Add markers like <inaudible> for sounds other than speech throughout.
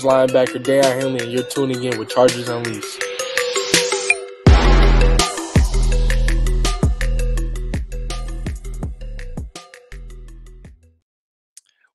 Chargers linebacker, Daiyan Henley, and you're tuning in with Chargers Unleashed.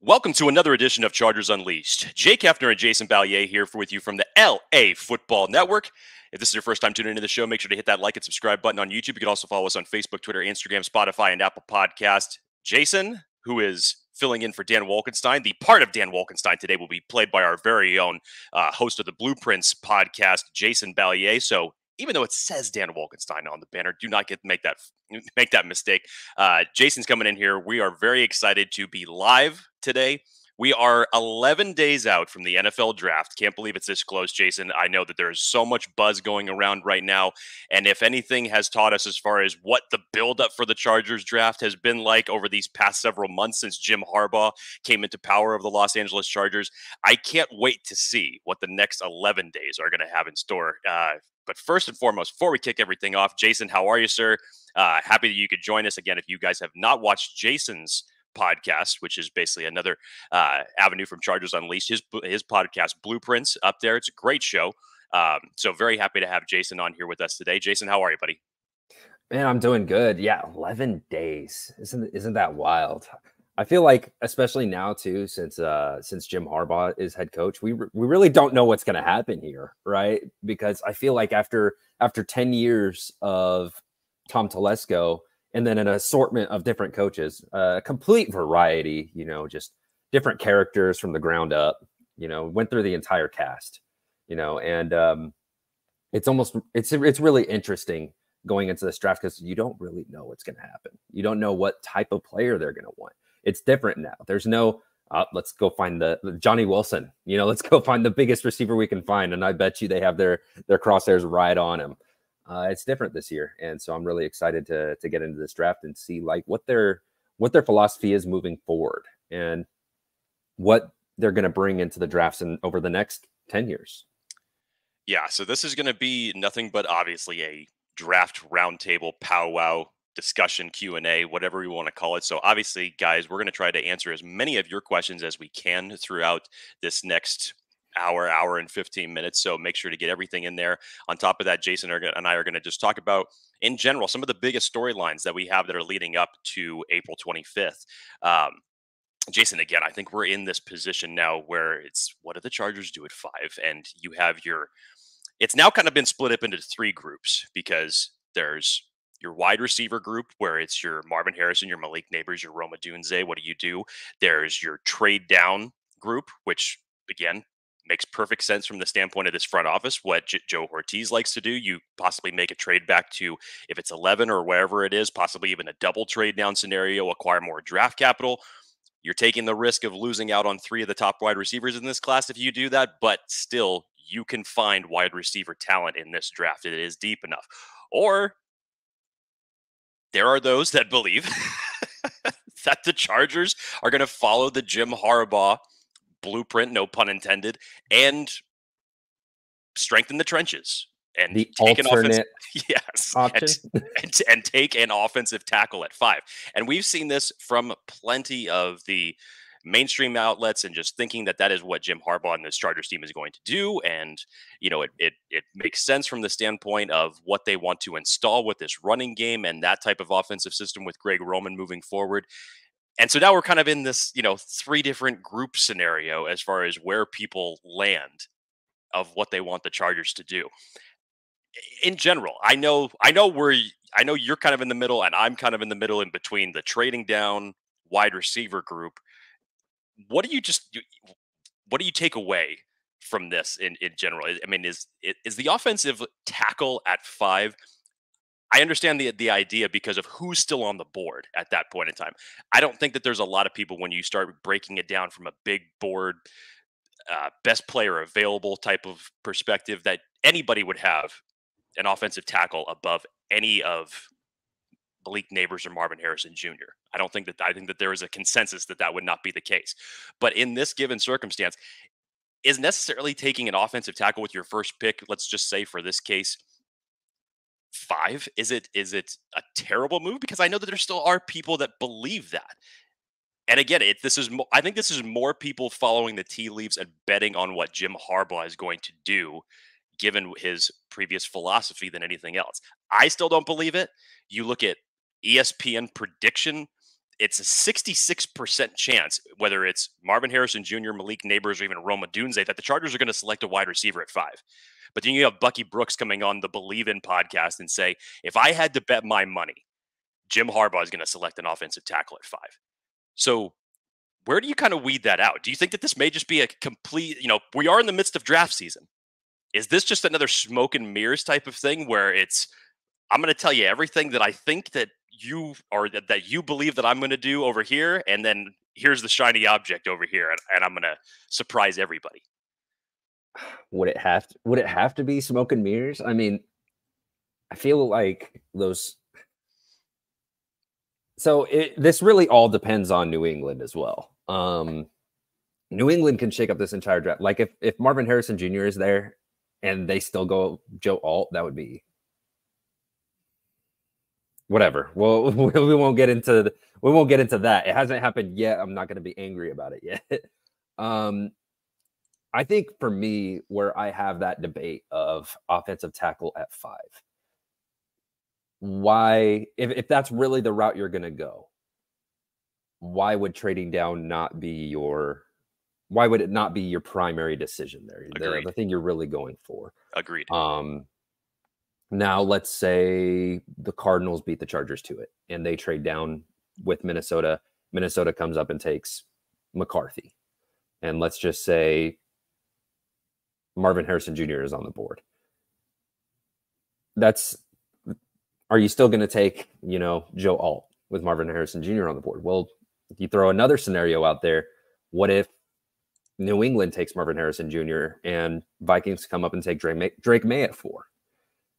Welcome to another edition of Chargers Unleashed. Jake Hefner and Jason Balliet here for, with you from the LA Football Network. If this is your first time tuning into the show, make sure to hit that like and subscribe button on YouTube. You can also follow us on Facebook, Twitter, Instagram, Spotify, and Apple Podcast. Jason, who is filling in for Dan Wolkenstein, the part of Dan Wolkenstein today will be played by our very own uh, host of the Blueprints podcast, Jason Balliet. So even though it says Dan Wolkenstein on the banner, do not get make that make that mistake. Uh, Jason's coming in here. We are very excited to be live today. We are 11 days out from the NFL draft. Can't believe it's this close, Jason. I know that there's so much buzz going around right now. And if anything has taught us as far as what the buildup for the Chargers draft has been like over these past several months since Jim Harbaugh came into power of the Los Angeles Chargers, I can't wait to see what the next 11 days are going to have in store. Uh, but first and foremost, before we kick everything off, Jason, how are you, sir? Uh, happy that you could join us again. If you guys have not watched Jason's podcast, which is basically another uh, avenue from Chargers Unleashed. His his podcast Blueprints up there. It's a great show. Um, so very happy to have Jason on here with us today. Jason, how are you, buddy? Man, I'm doing good. Yeah, 11 days. Isn't isn't that wild? I feel like, especially now too, since uh since Jim Harbaugh is head coach, we re- we really don't know what's going to happen here, right? Because I feel like after after 10 years of Tom Telesco, and then an assortment of different coaches, a uh, complete variety, you know, just different characters from the ground up, you know, went through the entire cast, you know, and um, it's almost it's it's really interesting going into this draft because you don't really know what's going to happen. You don't know what type of player they're going to want. It's different now. There's no uh, let's go find the, the, Johnny Wilson. You know, let's go find the biggest receiver we can find, and I bet you they have their their crosshairs right on him uh, it's different this year, and so I'm really excited to to get into this draft and see like what their what their philosophy is moving forward and what they're going to bring into the drafts and over the next ten years. Yeah, so this is going to be nothing but obviously a draft roundtable powwow discussion q&a whatever we want to call it so obviously guys we're going to try to answer as many of your questions as we can throughout this next hour, hour and 15 minutes. So make sure to get everything in there. On top of that, Jason and I are going to just talk about, in general, some of the biggest storylines that we have that are leading up to April 25th. Um, Jason, again, I think we're in this position now where it's what do the Chargers do at five? And you have your, it's now kind of been split up into three groups because there's your wide receiver group where it's your Marvin Harrison, your Malik Nabers, your Rome Odunze. What do you do? There's your trade down group, which again, makes perfect sense from the standpoint of this front office. What J- Joe Hortiz likes to do, you possibly make a trade back to if it's 11 or wherever it is, possibly even a double trade down scenario, acquire more draft capital. You're taking the risk of losing out on three of the top wide receivers in this class if you do that, but still, you can find wide receiver talent in this draft. It is deep enough. Or there are those that believe <laughs> that the Chargers are going to follow the Jim Harbaugh blueprint, no pun intended, and strengthen the trenches and the take an offensive <laughs> yes and, <laughs> and, and, take an offensive tackle at five and we've seen this from plenty of the mainstream outlets and just thinking that that is what jim harbaugh and this chargers team is going to do and you know it, it it makes sense from the standpoint of what they want to install with this running game and that type of offensive system with greg roman moving forward and so now we're kind of in this, you know, three different group scenario as far as where people land of what they want the Chargers to do. In general, I know I know we're I know you're kind of in the middle and I'm kind of in the middle in between the trading down wide receiver group. What do you just what do you take away from this in, in general? I mean, is is the offensive tackle at five I understand the the idea because of who's still on the board at that point in time. I don't think that there's a lot of people when you start breaking it down from a big board, uh, best player available type of perspective that anybody would have an offensive tackle above any of Malik Nabers or Marvin Harrison Jr. I don't think that I think that there is a consensus that that would not be the case. But in this given circumstance, is necessarily taking an offensive tackle with your first pick, let's just say for this case, five? Is it is it a terrible move? Because I know that there still are people that believe that. and again, it this is mo- I think this is more people following the tea leaves and betting on what Jim Harbaugh is going to do, given his previous philosophy, than anything else. I still don't believe it. You look at ESPN prediction. It's a 66% chance, whether it's Marvin Harrison Jr., Malik Nabers, or even Rome Odunze, that the Chargers are going to select a wide receiver at five. But then you have Bucky Brooks coming on the Believe in podcast and say, if I had to bet my money, Jim Harbaugh is going to select an offensive tackle at five. So where do you kind of weed that out? Do you think that this may just be a complete, you know, we are in the midst of draft season. Is this just another smoke and mirrors type of thing where it's, I'm going to tell you everything that I think that you or that, that you believe that I'm going to do over here, and then here's the shiny object over here, and, and I'm going to surprise everybody. Would it have to, would it have to be smoke and mirrors? I mean, I feel like those so it, this really all depends on New England as well. Um, New England can shake up this entire draft. Like if if Marvin Harrison Jr. is there and they still go Joe Alt, that would be whatever. Well, <laughs> we won't get into the, we won't get into that. It hasn't happened yet. I'm not going to be angry about it yet. <laughs> um, I think for me, where I have that debate of offensive tackle at five, why if, if that's really the route you're going to go why would trading down not be your why would it not be your primary decision there the, the, thing you're really going for? Agreed. Um now let's say the cardinals beat the chargers to it and they trade down with minnesota. Minnesota comes up and takes mccarthy. And let's just say marvin harrison jr is on the board that's are you still going to take, you know, Joe Alt with Marvin Harrison Jr. on the board? Well, you throw another scenario out there, what if New England takes Marvin Harrison Jr. and Vikings come up and take Drake Maye, Drake Maye at four?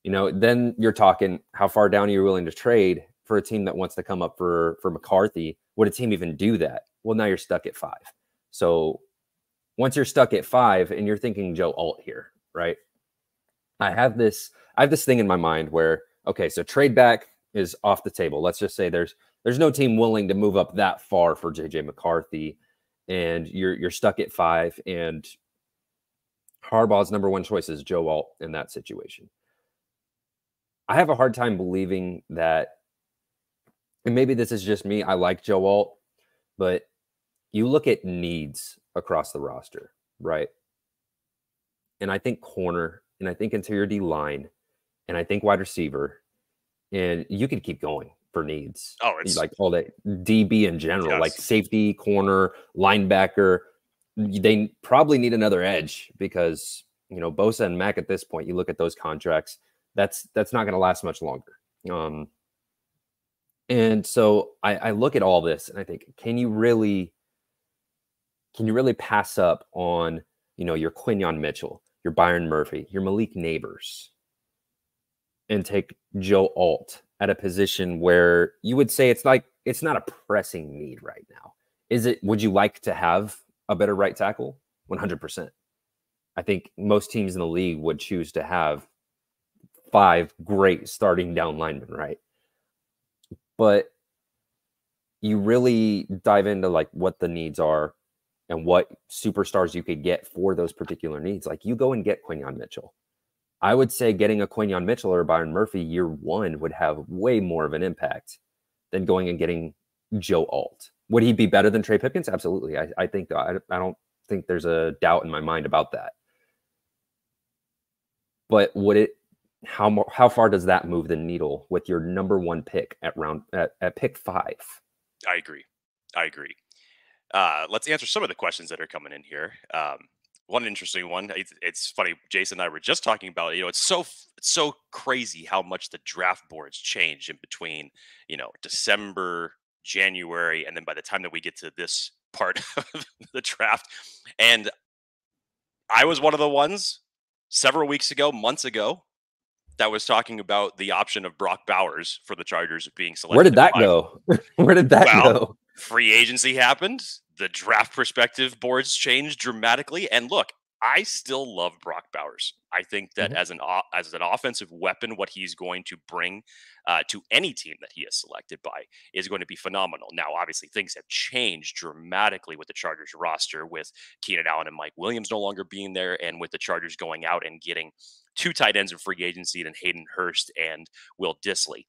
You know, then you're talking how far down you're willing to trade for a team that wants to come up for for McCarthy? Would a team even do that? Well, now you're stuck at five. So once you're stuck at five and you're thinking Joe Alt here, right? I have this I have this thing in my mind where okay, so trade back is off the table. Let's just say there's there's no team willing to move up that far for JJ McCarthy, and you're you're stuck at five, and Harbaugh's number one choice is Joe Alt in that situation. I have a hard time believing that, and maybe this is just me. I like Joe Alt, but you look at needs across the roster, right? And I think corner, and I think interior D line, and I think wide receiver, and you could keep going for needs. Oh, it's like all that DB in general, yes. like safety, corner, linebacker. They probably need another edge because you know Bosa and Mack at this point. You look at those contracts. That's that's not going to last much longer. Um, and so I, I look at all this and I think, can you really, can you really pass up on you know your Quinyon Mitchell, your Byron Murphy, your Malik Nabers, and take Joe Alt at a position where you would say it's like it's not a pressing need right now. Is it? Would you like to have a better right tackle? One hundred percent. I think most teams in the league would choose to have five great starting down linemen, right? But you really dive into like what the needs are and what superstars you could get for those particular needs. Like you go and get Quinyon Mitchell. I would say getting a Quinyon Mitchell or Byron Murphy year one would have way more of an impact than going and getting Joe Alt. Would he be better than Trey Pipkins? Absolutely. I, I think I, I don't think there's a doubt in my mind about that. But would it how more, how far does that move the needle with your number one pick at round at, at pick five? I agree. I agree. Uh, let's answer some of the questions that are coming in here. Um, one interesting one. It's, it's, funny. Jason and I were just talking about. You know, it's so it's so crazy how much the draft boards change in between. You know, December, January, and then by the time that we get to this part <laughs> of the draft, and I was one of the ones several weeks ago, months ago, that was talking about the option of Brock Bowers for the Chargers being selected. Where did that go? <laughs> Where did that well, go? Free agency happened the draft perspective boards changed dramatically. And look, I still love Brock Bowers. I think that Mhm. as an as an offensive weapon, what he's going to bring uh, to any team that he is selected by is going to be phenomenal. Now, obviously, things have changed dramatically with the Chargers roster, with Keenan Allen and Mike Williams no longer being there, and with the Chargers going out and getting two tight ends in free agency, and Hayden Hurst and Will Dissly.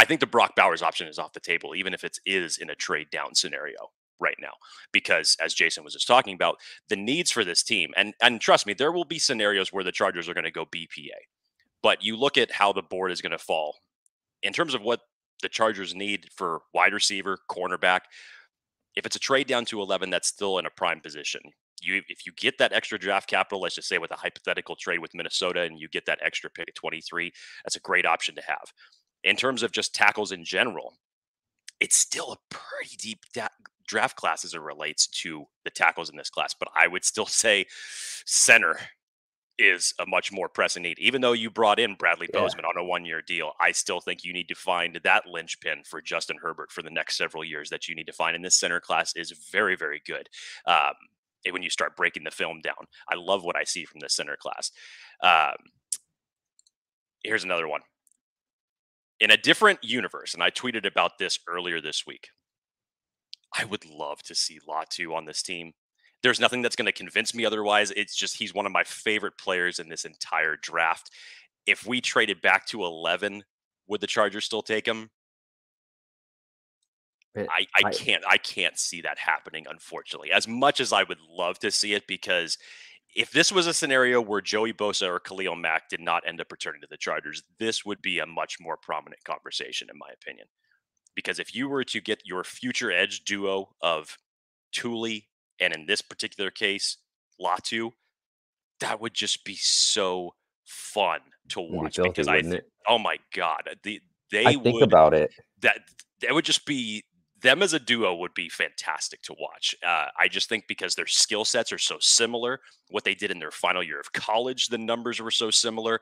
I think the Brock Bowers option is off the table, even if it is in a trade down scenario right now, because as Jason was just talking about, the needs for this team, and and trust me, there will be scenarios where the Chargers are going to go BPA, but you look at how the board is going to fall in terms of what the Chargers need for wide receiver, cornerback. If it's a trade down to 11, that's still in a prime position. You, if you get that extra draft capital, let's just say with a hypothetical trade with Minnesota, and you get that extra pick at 23, that's a great option to have. In terms of just tackles in general, it's still a pretty deep da- draft class as it relates to the tackles in this class. But I would still <laughs> say center is a much more pressing need. Even though you brought in Bradley Yeah. Bozeman on a one year deal, I still think you need to find that linchpin for Justin Herbert for the next several years that you need to find. And this center class is very, very good. Um, when you start breaking the film down, I love what I see from this center class. Um, here's another one. In a different universe, and I tweeted about this earlier this week, I would love to see Latu on this team. There's nothing that's going to convince me otherwise. It's just he's one of my favorite players in this entire draft. If we traded back to 11, would the Chargers still take him? Eh, I, I I- can't I can't see that happening, unfortunately. As much as I would love to see it, because if this was a scenario where Joey Bosa or Khalil Mack did not end up returning to the Chargers, this would be a much more prominent conversation, in my opinion. Because if you were to get your future edge duo of Tuli and in this particular case, Latu, that would just be so fun to It'd be watch. filthy, because I, th- oh my god, the they I think would about it. that that would just be them as a duo would be fantastic to watch. Uh, I just think because their skill sets are so similar, what they did in their final year of college, the numbers were so similar.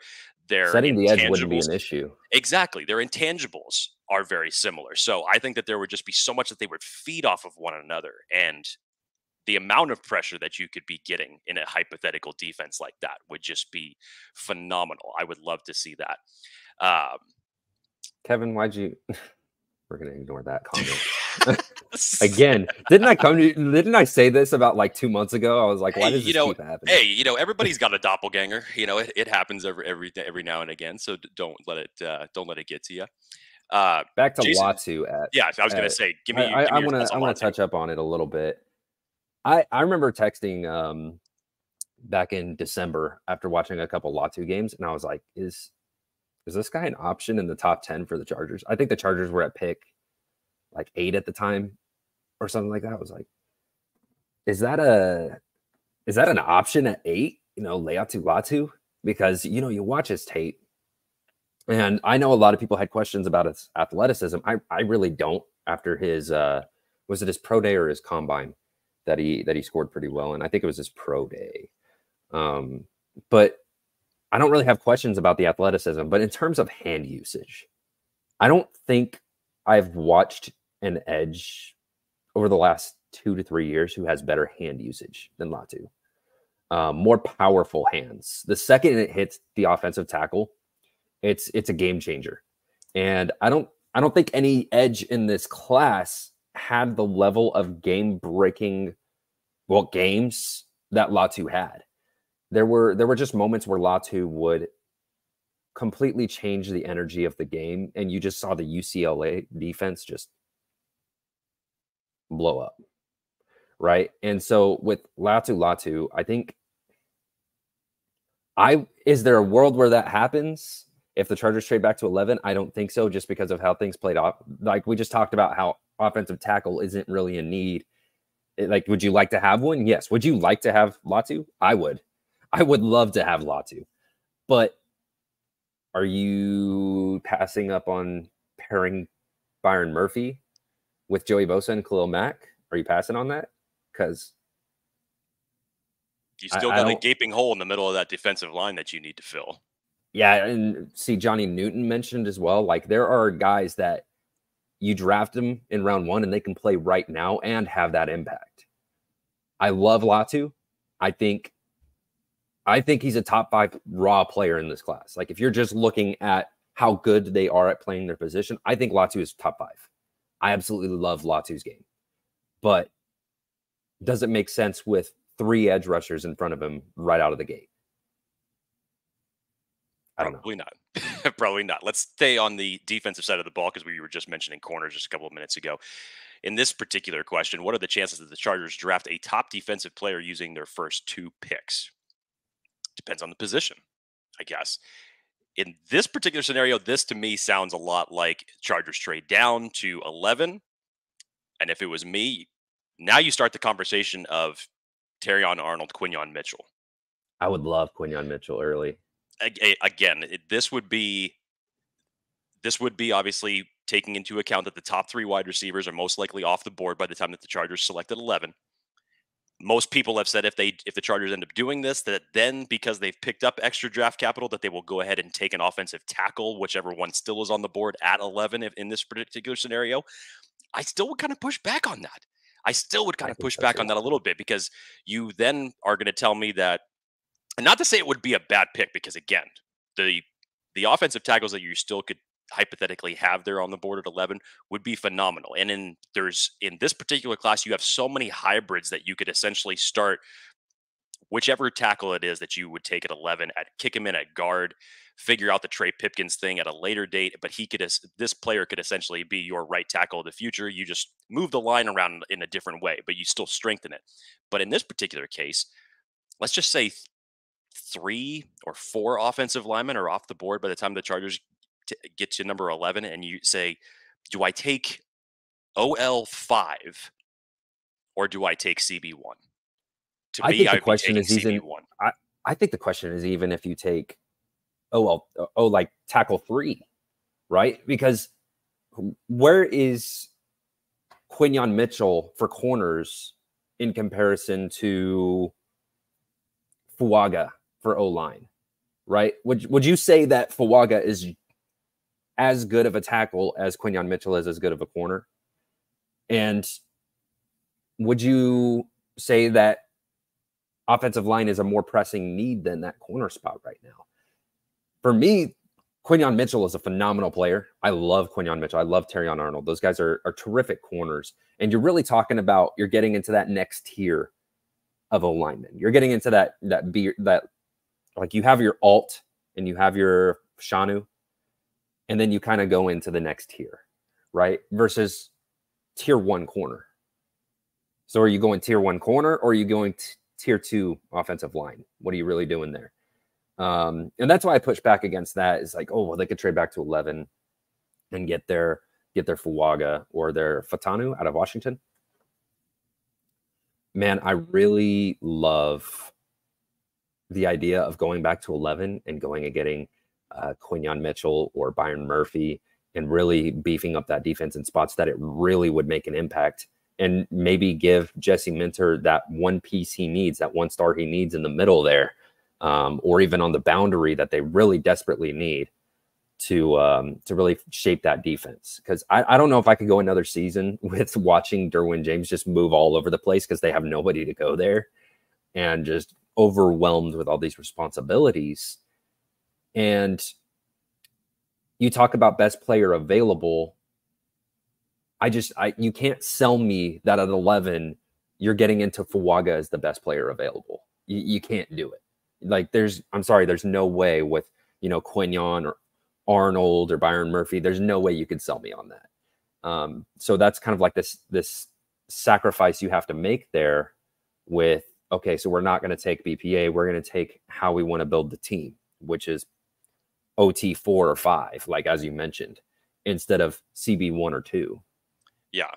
Their Setting the edge wouldn't be an issue. Exactly. Their intangibles are very similar. So I think that there would just be so much that they would feed off of one another. And the amount of pressure that you could be getting in a hypothetical defense like that would just be phenomenal. I would love to see that. Um, Kevin, why'd you? <laughs> We're gonna ignore that comment <laughs> <laughs> <laughs> again. Didn't I come to? Didn't I say this about like two months ago? I was like, why Hey, does you this know, keep happening? hey, you know, everybody's got a doppelganger. You know, it, it happens every every every now and again. So don't let it uh, don't let it get to you. Uh, Back to Jason- Latu at yeah, I was going to say, give me. I, give I, me I your want to I want to touch up on it a little bit. I I remember texting um back in December after watching a couple Latu games, and I was like, is is this guy an option in the top ten for the Chargers? I think the Chargers were at pick like eight at the time or something like that. I was like, is that a is that an option at eight? You know, Laiatu Latu because you know you watch his tape. And I know a lot of people had questions about his athleticism. I, I really don't after his uh was it his pro day or his combine that he that he scored pretty well and I think it was his pro day. Um but I don't really have questions about the athleticism, but in terms of hand usage, I don't think I've watched an edge over the last 2 to 3 years who has better hand usage than Latu. Um, more powerful hands. The second it hits the offensive tackle, it's it's a game changer. And I don't I don't think any edge in this class had the level of game breaking well games that Latu had. There were there were just moments where Latu would completely change the energy of the game and you just saw the UCLA defense just blow up. Right? And so with Latu Latu, I think I is there a world where that happens? If the Chargers trade back to 11, I don't think so, just because of how things played off. Like we just talked about how offensive tackle isn't really a need. Like, would you like to have one? Yes. Would you like to have Latu? I would. I would love to have Latu. But are you passing up on pairing Byron Murphy with Joey Bosa and Khalil Mack? Are you passing on that? Because You I- still I got a gaping hole in the middle of that defensive line that you need to fill. Yeah, and see Johnny Newton mentioned as well. Like there are guys that you draft them in round one and they can play right now and have that impact. I love Latu. I think I think he's a top five raw player in this class. Like if you're just looking at how good they are at playing their position, I think Latu is top five. I absolutely love Latu's game, but does it make sense with three edge rushers in front of him right out of the gate? I don't know. Not. <laughs> Probably not. Let's stay on the defensive side of the ball because we were just mentioning corners just a couple of minutes ago. In this particular question, what are the chances that the Chargers draft a top defensive player using their first two picks? Depends on the position, I guess. In this particular scenario, this to me sounds a lot like Chargers trade down to 11. And if it was me, now you start the conversation of Terrion Arnold, Quinyon Mitchell. I would love Quinyon Mitchell early. Eh, again, this would be this would be obviously taking into account that the top three wide receivers are most likely off the board by the time that the Chargers selected 11. Most people have said if they if the Chargers end up doing this, that then because they've picked up extra draft capital, that they will go ahead and take an offensive tackle, whichever one still is on the board at 11 if, in this particular scenario. I still would kind of push back on that. I still would kind of push back on that a little bit because you then are going to tell me that, and not to say it would be a bad pick because again, the the offensive tackles that you still could hypothetically have there on the board at 11 would be phenomenal. And in there's in this particular class, you have so many hybrids that you could essentially start whichever tackle it is that you would take at 11 at kick him in at guard figure out the Trey Pipkins thing at a later date, but he could this player could essentially be your right tackle of the future. You just move the line around in a different way, but you still strengthen it. But in this particular case, let's just say three or four offensive linemen are off the board by the time the Chargers t- get to number 11 and you say, "Do I take OL5 or do I take CB1?" To I me, think the question is CB1. even I, I think the question is even if you take oh well uh, oh like tackle three, right? Because where is Quinyon Mitchell for corners in comparison to Fuaga for O line, right? Would would you say that Fuaga is as good of a tackle as Quinyon Mitchell is as good of a corner? And would you say that offensive line is a more pressing need than that corner spot right now? for me, Quinyon Mitchell is a phenomenal player. I love Quinyon Mitchell. I love Terrion Arnold. Those guys are, are terrific corners. And you're really talking about you're getting into that next tier of a lineman. You're getting into that that be that like you have your alt and you have your Shanu, and then you kind of go into the next tier, right? Versus tier one corner. So are you going tier one corner or are you going t- tier two offensive line? What are you really doing there? Um, and that's why I push back against that. Is like, oh, well, they could trade back to 11 and get their get their Fuaga or their Fautanu out of Washington. Man, I really love the idea of going back to 11 and going and getting uh, Quinyon Mitchell or Byron Murphy and really beefing up that defense in spots that it really would make an impact and maybe give Jesse Minter that one piece he needs, that one star he needs in the middle there um, or even on the boundary that they really desperately need to um, to really shape that defense. Because I, I don't know if I could go another season <laughs> with watching Derwin James just move all over the place because they have nobody to go there and just overwhelmed with all these responsibilities. And you talk about best player available. I just I you can't sell me that at 11 you're getting into Fuaga as the best player available. You, you can't do it. Like there's, I'm sorry, there's no way with you know Quinyon or Arnold or Byron Murphy. There's no way you could sell me on that. Um, so that's kind of like this this sacrifice you have to make there. With okay, so we're not going to take BPA. We're going to take how we want to build the team, which is OT four or five, like as you mentioned, instead of CB one or two. Yeah,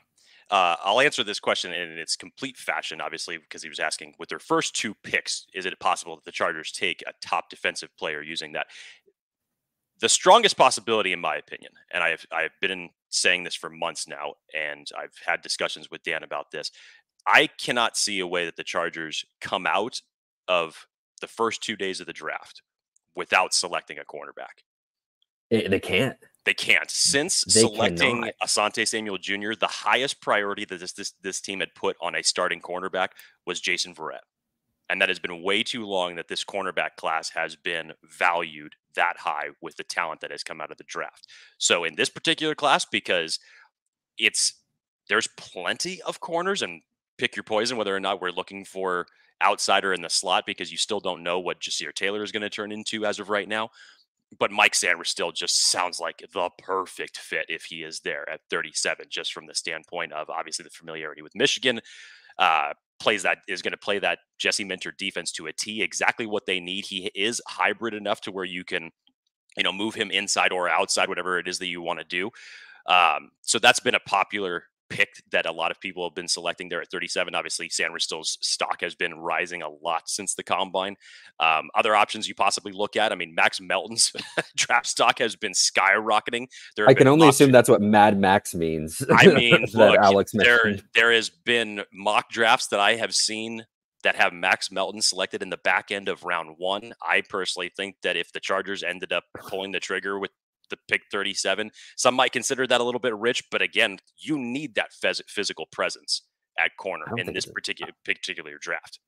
uh, I'll answer this question in its complete fashion, obviously, because he was asking with their first two picks, is it possible that the Chargers take a top defensive player using that? The strongest possibility, in my opinion, and I've I've been saying this for months now, and I've had discussions with Dan about this. I cannot see a way that the Chargers come out of the first two days of the draft without selecting a cornerback. Eh, they can't. They can't. Since they selecting cannot. Asante Samuel Jr., the highest priority that this, this this team had put on a starting cornerback was Jason Verrett. And that has been way too long that this cornerback class has been valued that high with the talent that has come out of the draft. So in this particular class, because it's there's plenty of corners and pick your poison whether or not we're looking for outsider in the slot because you still don't know what Ja'Sir Taylor is going to turn into as of right now. But Mike Sainristil just sounds like the perfect fit if he is there at 37, just from the standpoint of obviously the familiarity with Michigan. Uh, plays that is going to play that Jesse Minter defense to a T, exactly what they need. He is hybrid enough to where you can, you know, move him inside or outside, whatever it is that you want to do. Um, so that's been a popular pick that a lot of people have been selecting there at 37. Obviously, Sainristil's stock has been rising a lot since the combine. Um, other options you possibly look at, I mean, Max Melton's <laughs> draft stock has been skyrocketing. There I can only assume that's what Mad Max means. <laughs> I mean, <laughs> look, Alex there, there has been mock drafts that I have seen that have Max Melton selected in the back end of round one. I personally think that if the Chargers ended up pulling the trigger with the pick 37. Some might consider that a little bit rich, but again, you need that phys- physical presence at corner in this particular particular draft.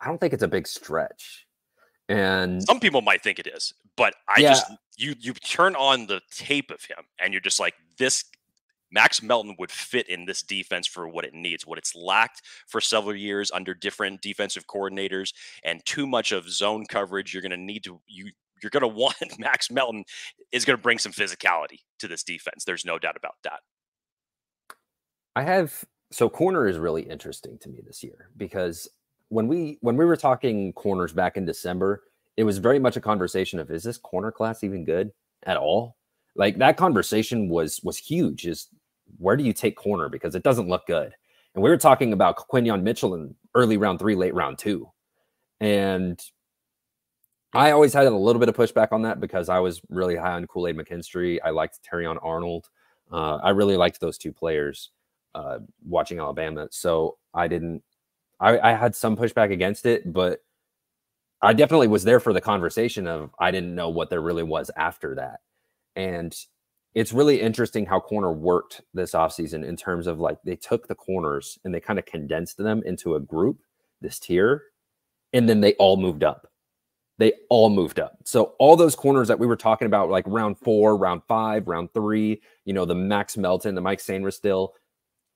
I don't think it's a big stretch. And some people might think it is, but I yeah. just you you turn on the tape of him and you're just like this Max Melton would fit in this defense for what it needs, what it's lacked for several years under different defensive coordinators, and too much of zone coverage. You're going to need to you you're going <laughs> to want Max Melton is going to bring some physicality to this defense. There's no doubt about that. I have so corner is really interesting to me this year because when we when we were talking corners back in December, it was very much a conversation of is this corner class even good at all? Like that conversation was was huge. Is where do you take corner because it doesn't look good? And we were talking about Quinyon Mitchell in early round three, late round two, and I always had a little bit of pushback on that because I was really high on Kool Aid McKinstry. I liked Terrion Arnold. Uh, I really liked those two players uh, watching Alabama. So I didn't, I, I had some pushback against it, but I definitely was there for the conversation of I didn't know what there really was after that. And it's really interesting how corner worked this offseason in terms of like they took the corners and they kind of condensed them into a group, this tier, and then they all moved up they all moved up. So all those corners that we were talking about, like round four, round five, round three, you know, the Max Melton, the Mike Sainristil,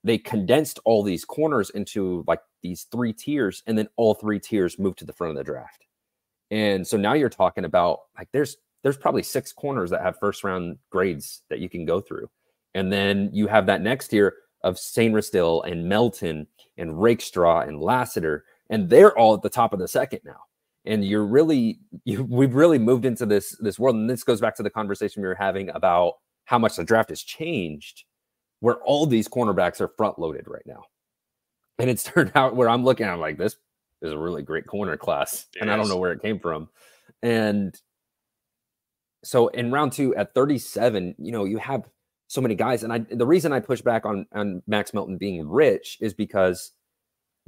they condensed all these corners into like these three tiers, and then all three tiers moved to the front of the draft. And so now you're talking about like there's there's probably six corners that have first round grades that you can go through. And then you have that next tier of Sainristil and Melton and Rakestraw and Lassiter, and they're all at the top of the second now and you're really you, we've really moved into this this world and this goes back to the conversation we were having about how much the draft has changed where all these cornerbacks are front loaded right now. And it's <laughs> turned out where i'm looking at like this is a really great corner class and i don't know where it came from. And so in round two at 37 you know you have so many guys and i the reason i push back on on max melton being rich is because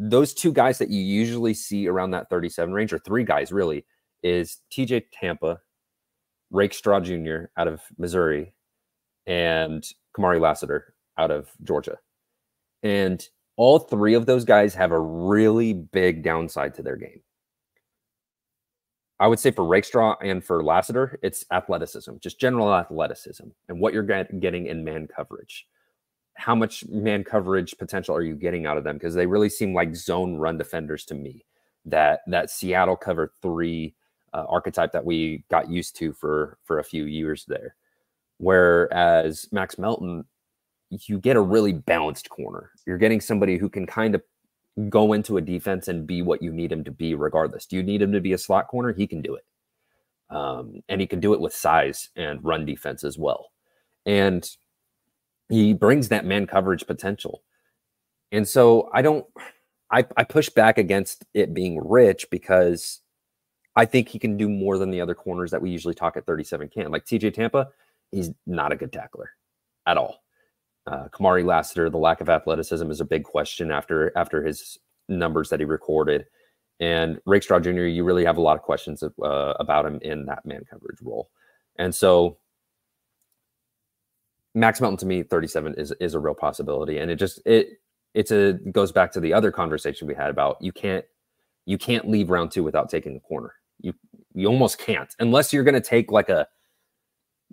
those two guys that you usually see around that 37 range, or three guys really, is TJ Tampa, Rakestraw Jr. out of Missouri, and Kamari Lassiter out of Georgia. And all three of those guys have a really big downside to their game. I would say for Rakestraw and for Lassiter, it's athleticism, just general athleticism and what you're getting in man coverage how much man coverage potential are you getting out of them? Because they really seem like zone run defenders to me. That that Seattle cover three uh, archetype that we got used to for for a few years there. Whereas Max Melton, you get a really balanced corner. You're getting somebody who can kind of go into a defense and be what you need him to be, regardless. Do you need him to be a slot corner? He can do it. Um, and he can do it with size and run defense as well. And he brings that man coverage potential. And so I don't I, I push back against it being rich because I think he can do more than the other corners that we usually talk at 37 can. Like TJ Tampa, he's not a good tackler at all. Uh, Kamari Lassiter, the lack of athleticism is a big question after after his numbers that he recorded. And Rakestraw Jr., you really have a lot of questions of, uh, about him in that man coverage role. And so Max Melton to me, 37 is is a real possibility, and it just it it's a goes back to the other conversation we had about you can't you can't leave round two without taking the corner. You you almost can't unless you're going to take like a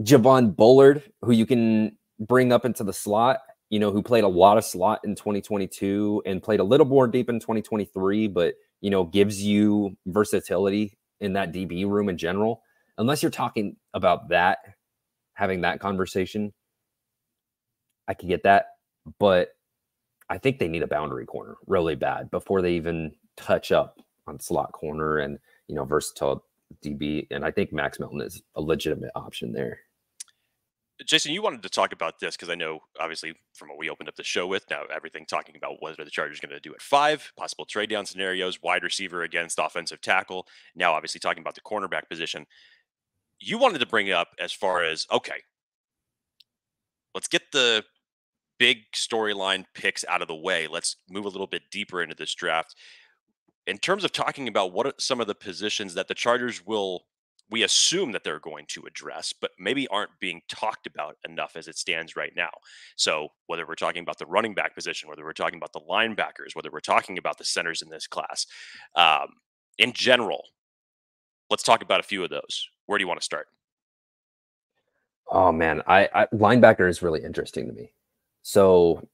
Javon Bullard, who you can bring up into the slot. You know, who played a lot of slot in 2022 and played a little more deep in 2023, but you know gives you versatility in that DB room in general. Unless you're talking about that, having that conversation, I could get that, but I think they need a boundary corner really bad before they even touch up on slot corner and you know versatile DB. And I think Max Melton is a legitimate option there. Jason, you wanted to talk about this because I know, obviously, from what we opened up the show with, now everything talking about what are the Chargers are going to do at five, possible trade down scenarios, wide receiver against offensive tackle. Now, obviously, talking about the cornerback position. You wanted to bring up as far as okay, let's get the big storyline picks out of the way. Let's move a little bit deeper into this draft. In terms of talking about what are some of the positions that the Chargers will, we assume that they're going to address, but maybe aren't being talked about enough as it stands right now. So, whether we're talking about the running back position, whether we're talking about the linebackers, whether we're talking about the centers in this class, um, in general, let's talk about a few of those. Where do you want to start? Oh man, I, I linebacker is really interesting to me. So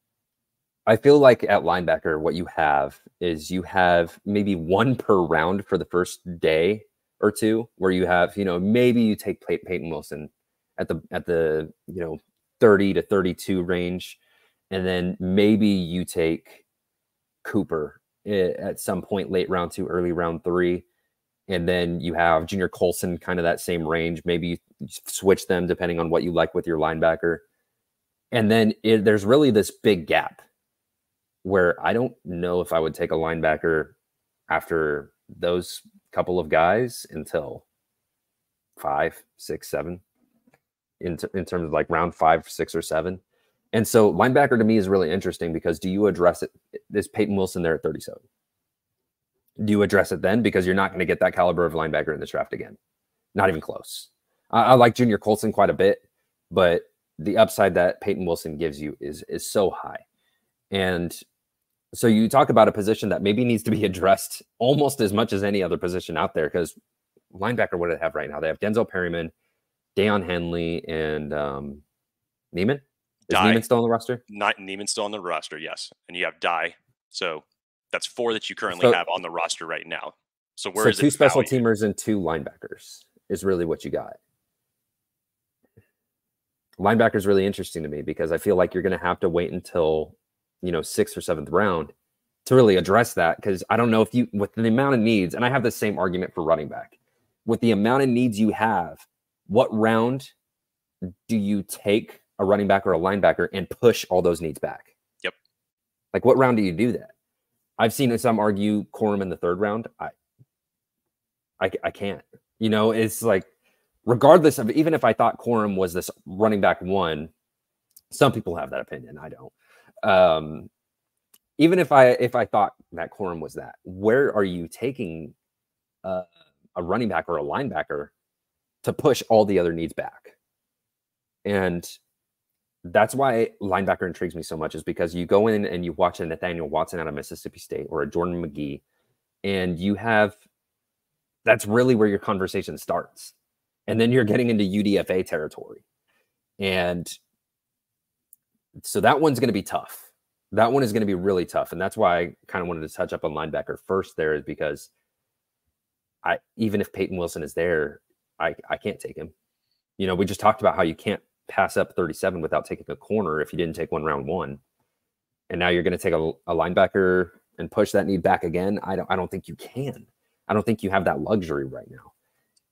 I feel like at linebacker, what you have is you have maybe one per round for the first day or two, where you have, you know, maybe you take Pey- Peyton Wilson at the at the you know 30 to 32 range, and then maybe you take Cooper eh, at some point late round two, early round three, and then you have Junior Colson kind of that same range. Maybe you switch them depending on what you like with your linebacker and then it, there's really this big gap where I don't know if I would take a linebacker after those couple of guys until five, six, seven, in, t- in terms of like round five, six, or seven. And so linebacker to me is really interesting because do you address it? Is Peyton Wilson there at 37? Do you address it then? Because you're not going to get that caliber of linebacker in this draft again. Not even close. I, I like Junior Colson quite a bit, but the upside that Peyton Wilson gives you is is so high. And so you talk about a position that maybe needs to be <laughs> addressed almost as much as any other position out there because linebacker what do they have right now? They have Denzel Perryman, Daiyan Henley, and um, Niemann. Is Dye. Niemann still on the roster? Not Niemann's still on the roster, yes, and you have Dye. So that's four that you currently So- have on the roster right now. So where so is two it special valued? teamers and two linebackers is really what you got. Linebacker is really interesting to me because I feel like you're going to have to wait until you know sixth or seventh round to really address that because I don't know if you with the amount of needs, and I have the same argument for running back. With the amount of needs you have, what round do you take a running back or a linebacker and push all those needs back? Yep. Like what round do you do that? I've seen some argue Corum in the third round. I I, I can't. You know, it's like regardless of even if I thought Corum was this running back one, some people have that opinion. I don't. Um, even if I if I thought that Corum was that, where are you taking uh, a running back or a linebacker to push all the other needs back? And that's why linebacker intrigues me so much is because you go in and you watch a Nathaniel Watson out of Mississippi State or a Jordan Magee, and you have that's really where your conversation starts. And then you're getting into UDFA territory. And so that one's going to be tough. That one is going to be really tough. And that's why I kind of wanted to touch up on linebacker first there is because I even if Peyton Wilson is there, I, I can't take him. You know, we just talked about how you can't pass up 37 without taking a corner if you didn't take one round one. And now you're going to take a, a linebacker and push that need back again. I don't I don't think you can. I don't think you have that luxury right now.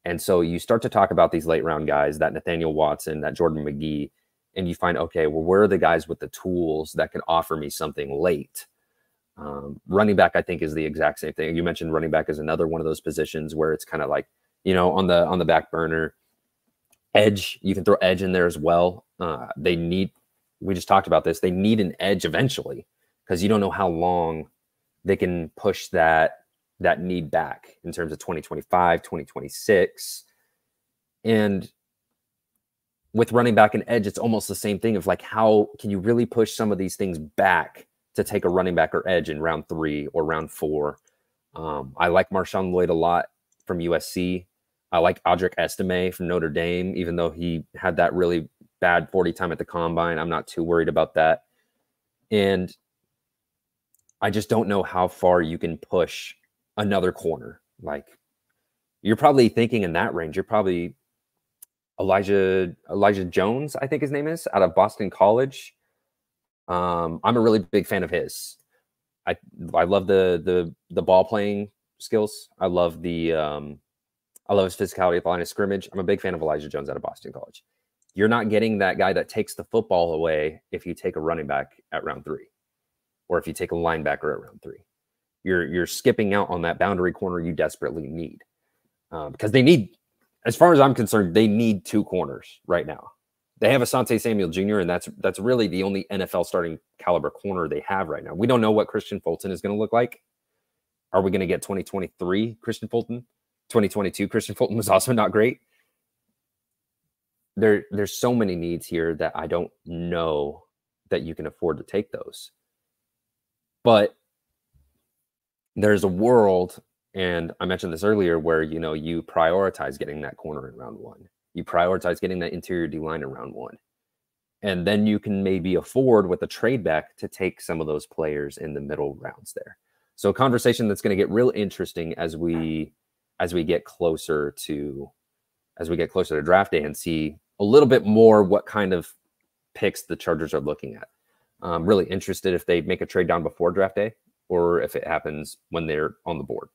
And so you start to talk about these late round guys, that Nathaniel Watson, that Jordan Magee, and you find, okay, well, where are the guys with the tools that can offer me something late? Um, running back, I think, is the exact same thing. You mentioned running back is another one of those positions where it's kind of like, you know, on the on the back burner. Edge, you can throw edge in there as well. Uh, they need, we just talked about this. They need an edge eventually because you don't know how long they can push that that need back in terms of 2025, 2026. And with running back and edge, it's almost the same thing of like, how can you really push some of these things back to take a running back or edge in round three or round four? Um, I like Marshawn Lloyd a lot from USC. I like Audric Estime from Notre Dame, even though he had that really bad 40 time at the combine. I'm not too worried about that. And I just don't know how far you can push another corner. Like you're probably thinking in that range, you're probably Elijah Elijah Jones, I think his name is, out of Boston College. Um, I'm a really big fan of his. I I love the the the ball playing skills. I love the um, I love his physicality at the line of scrimmage. I'm a big fan of Elijah Jones out of Boston College. You're not getting that guy that takes the football away if you take a running back at round three, or if you take a linebacker at round three. You're you're skipping out on that boundary corner you desperately need um, because they need, as far as I'm concerned, they need two corners right now. They have Asante Samuel Jr. and that's that's really the only NFL starting caliber corner they have right now. We don't know what Kristian Fulton is going to look like. Are we going to get 2023 Kristian Fulton? 2022 Kristian Fulton was <laughs> also not great. There, there's so many needs here that I don't know that you can afford to take those. But there's a world, and I mentioned this earlier, where you know you prioritize getting that corner in round one. You prioritize getting that interior D line in round one. And then you can maybe afford with a trade back to take some of those players in the middle rounds there. So a conversation that's going to get real interesting as we as we get closer to as we get closer to draft day and see a little bit more what kind of picks the Chargers are looking at. I'm really interested if they make a trade down before draft day or if it happens when they're on the board.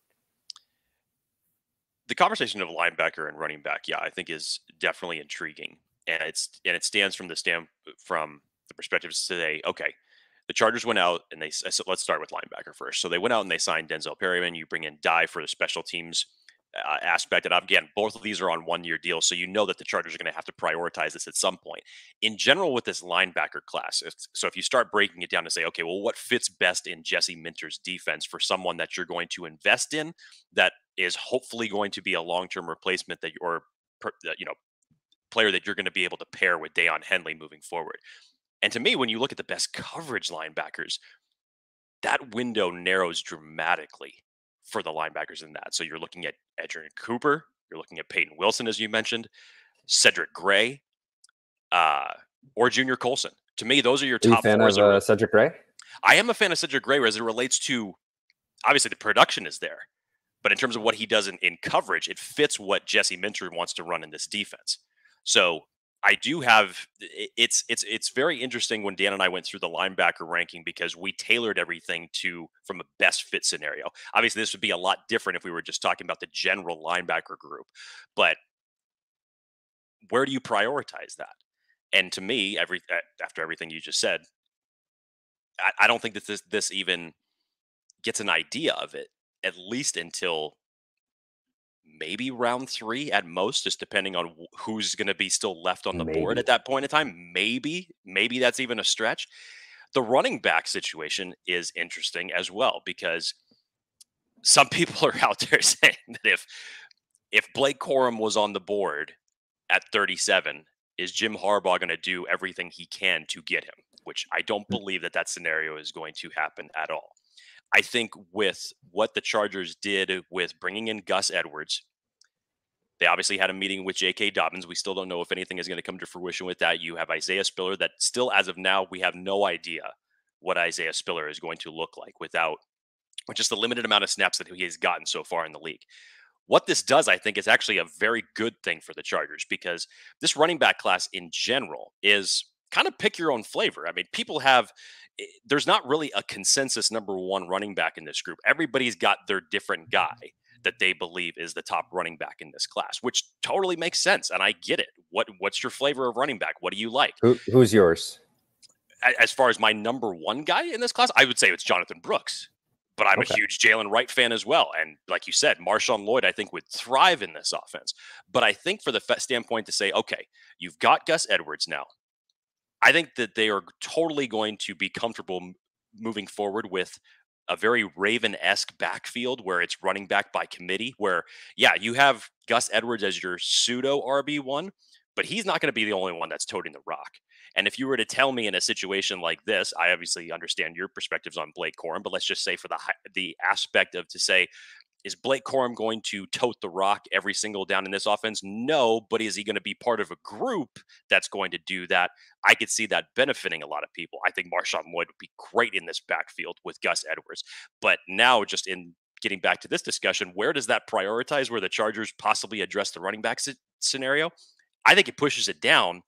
The conversation of linebacker and running back, yeah, I think is definitely intriguing, and it's and it stands from the stand from the perspective to say, okay, the Chargers went out and they so let's start with linebacker first. So they went out and they signed Denzel Perryman. You bring in Dye for the special teams uh, aspect. And again, both of these are on one year deals. So you know that the Chargers are going to have to prioritize this at some point. In general, with this linebacker class, so if you start breaking it down to say, okay, well, what fits best in Jesse Minter's defense for someone that you're going to invest in that is hopefully going to be a long term replacement that you're, you know, player that you're going to be able to pair with Daiyan Henley moving forward. And to me, when you look at the best coverage linebackers, that window narrows dramatically for the linebackers in that. So you're looking at Edgerrin Cooper, you're looking at Payton Wilson, as you mentioned, Cedric Gray, uh, or Junior Colson. To me, those are your top are you fan four. Of, uh, Cedric Gray? I am a fan of Cedric Gray as it relates to obviously the production is there, but in terms of what he does in, in coverage, it fits what Jesse Minter wants to run in this defense. So I do have it's it's it's very interesting when Dan and I went through the linebacker ranking because we tailored everything to from a best fit scenario. Obviously, this would be a lot different if we were just talking about the general linebacker group, but where do you prioritize that? And to me, every after everything you just said, I, I don't think that this this even gets an idea of it at least until maybe round three at most, just depending on who's going to be still left on the maybe. board at that point in time. Maybe, maybe that's even a stretch. The running back situation is interesting as well because some <laughs> people are out there <laughs> saying that if if Blake Corum was on the board at 37, is Jim Harbaugh going to do everything he can to get him? Which I don't mm. believe that that scenario is going to happen at all. I think with what the Chargers did with bringing in Gus Edwards, they obviously had a meeting with J.K. Dobbins. We still don't know if anything is going to come to fruition with that. You have Isaiah Spiller, that still, as of now, we have no idea what Isaiah Spiller is going to look like without with just the limited amount of snaps that he has gotten so far in the league. What this does, I think, is actually a very good thing for the Chargers because this running back class in general is kind of pick your own flavor. I mean, people have Eh, there's not really a consensus number one running back in this group. Everybody's got their different guy that they believe is the top running back in this class, which totally makes sense. And I get it. What what's your flavor of running back? What do you like? Who, who's yours? As far as my number one guy in this class, I would say it's Jonathan Brooks. But I'm okay. a huge Jaylen Wright fan as well. And like you said, Marshawn Lloyd, I think, would thrive in this offense. But I think for the standpoint to say, okay, you've got Gus Edwards now. I think that they are totally going to be comfortable moving forward with a very Raven esque backfield where it's running back by committee. Where, yeah, you have Gus Edwards as your pseudo RB1, but he's not going to be the only one that's toting the rock. And if you were to tell me in a situation like this, I obviously understand your perspectives on Blake Corum, but let's just say for the the aspect of to say, is Blake Corum going to tote the rock every single down in this offense? No, but is he going to be part of a group that's going to do that? I could see that benefiting a lot of people. I think Marshawn Lloyd would be great in this backfield with Gus Edwards. But now, just in getting back to this discussion, where does that prioritize where the Chargers possibly address the running back scenario? I think it pushes it down,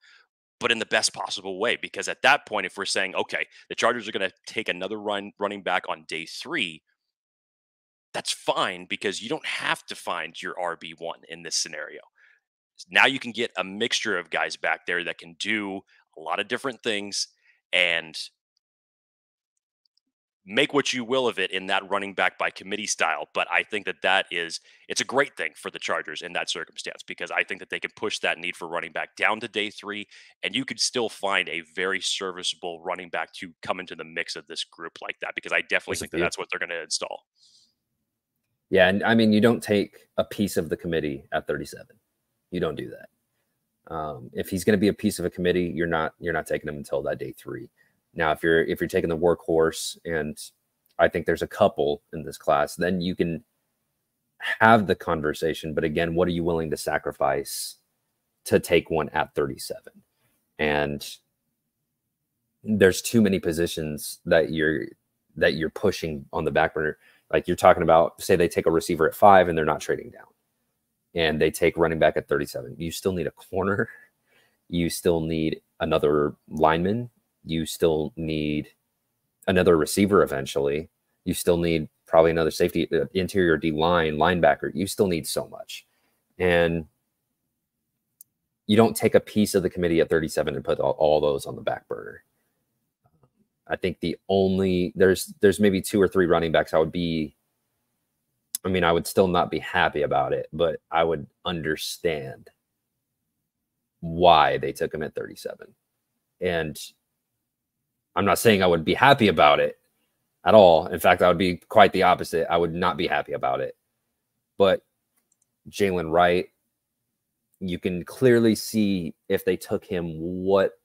but in the best possible way. Because at that point, if we're saying, okay, the Chargers are going to take another run running back on day three, that's fine because you don't have to find your RB1 in this scenario. Now you can get a mixture of guys back there that can do a lot of different things and make what you will of it in that running back by committee style. But I think that that is it's a great thing for the Chargers in that circumstance because I think that they can push that need for running back down to day three, and you could still find a very serviceable running back to come into the mix of this group like that because I definitely think that that's what they're going to install. Yeah, and I mean you don't take a piece of the committee at 37. You don't do that. Um, if he's going to be a piece of a committee, you're not you're not taking him until that day three. Now, if you're if you're taking the workhorse, and I think there's a couple in this class, then you can have the conversation. But again, what are you willing to sacrifice to take one at 37? And there's too many positions that you're that you're pushing on the back burner. Like you're talking about, say they take a receiver at five and they're not trading down, and they take running back at 37. You still need a corner. <laughs> You still need another lineman you still need another receiver eventually. You still need probably another safety, uh, interior D line, linebacker. You still need so much. And you don't take a piece of the committee at 37 and put all, all those on the back burner. I think the only there's there's maybe two or three running backs I would be I mean I would still not be happy about it, but I would understand why they took him at 37. And I'm not saying I would be happy about it at all. In fact, I would be quite the opposite. I would not be happy about it. But Jaylen Wright, you can clearly see if they took him what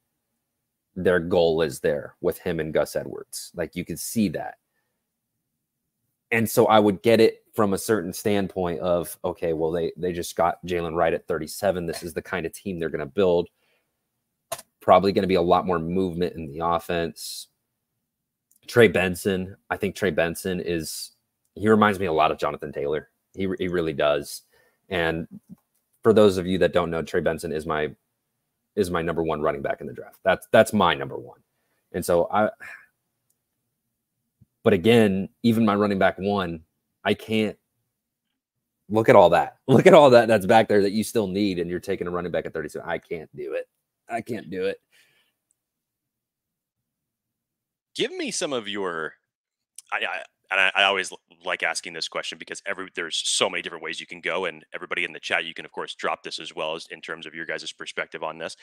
their goal is there with him and Gus Edwards. Like you can see that. And so I would get it from a certain standpoint of okay, well they they just got Jaylen Wright at 37. This is the kind of team they're going to build probably going to be a lot more movement in the offense. Trey Benson, I think Trey Benson is he reminds me a lot of Jonathan Taylor. He he really does. And for those of you that don't know, Trey Benson is my is my number one running back in the draft. That's that's my number one. And so I but again, even my running back one, I can't look at all that. <laughs> Look at all that that's back there that you still need, and you're taking a running back at 37. I can't do it. I can't do it. Give me some of your. I, and I, I, always like asking this question because every there's so many different ways you can go, and everybody in the chat, you can of course drop this as well as in terms of your guys' perspective on this.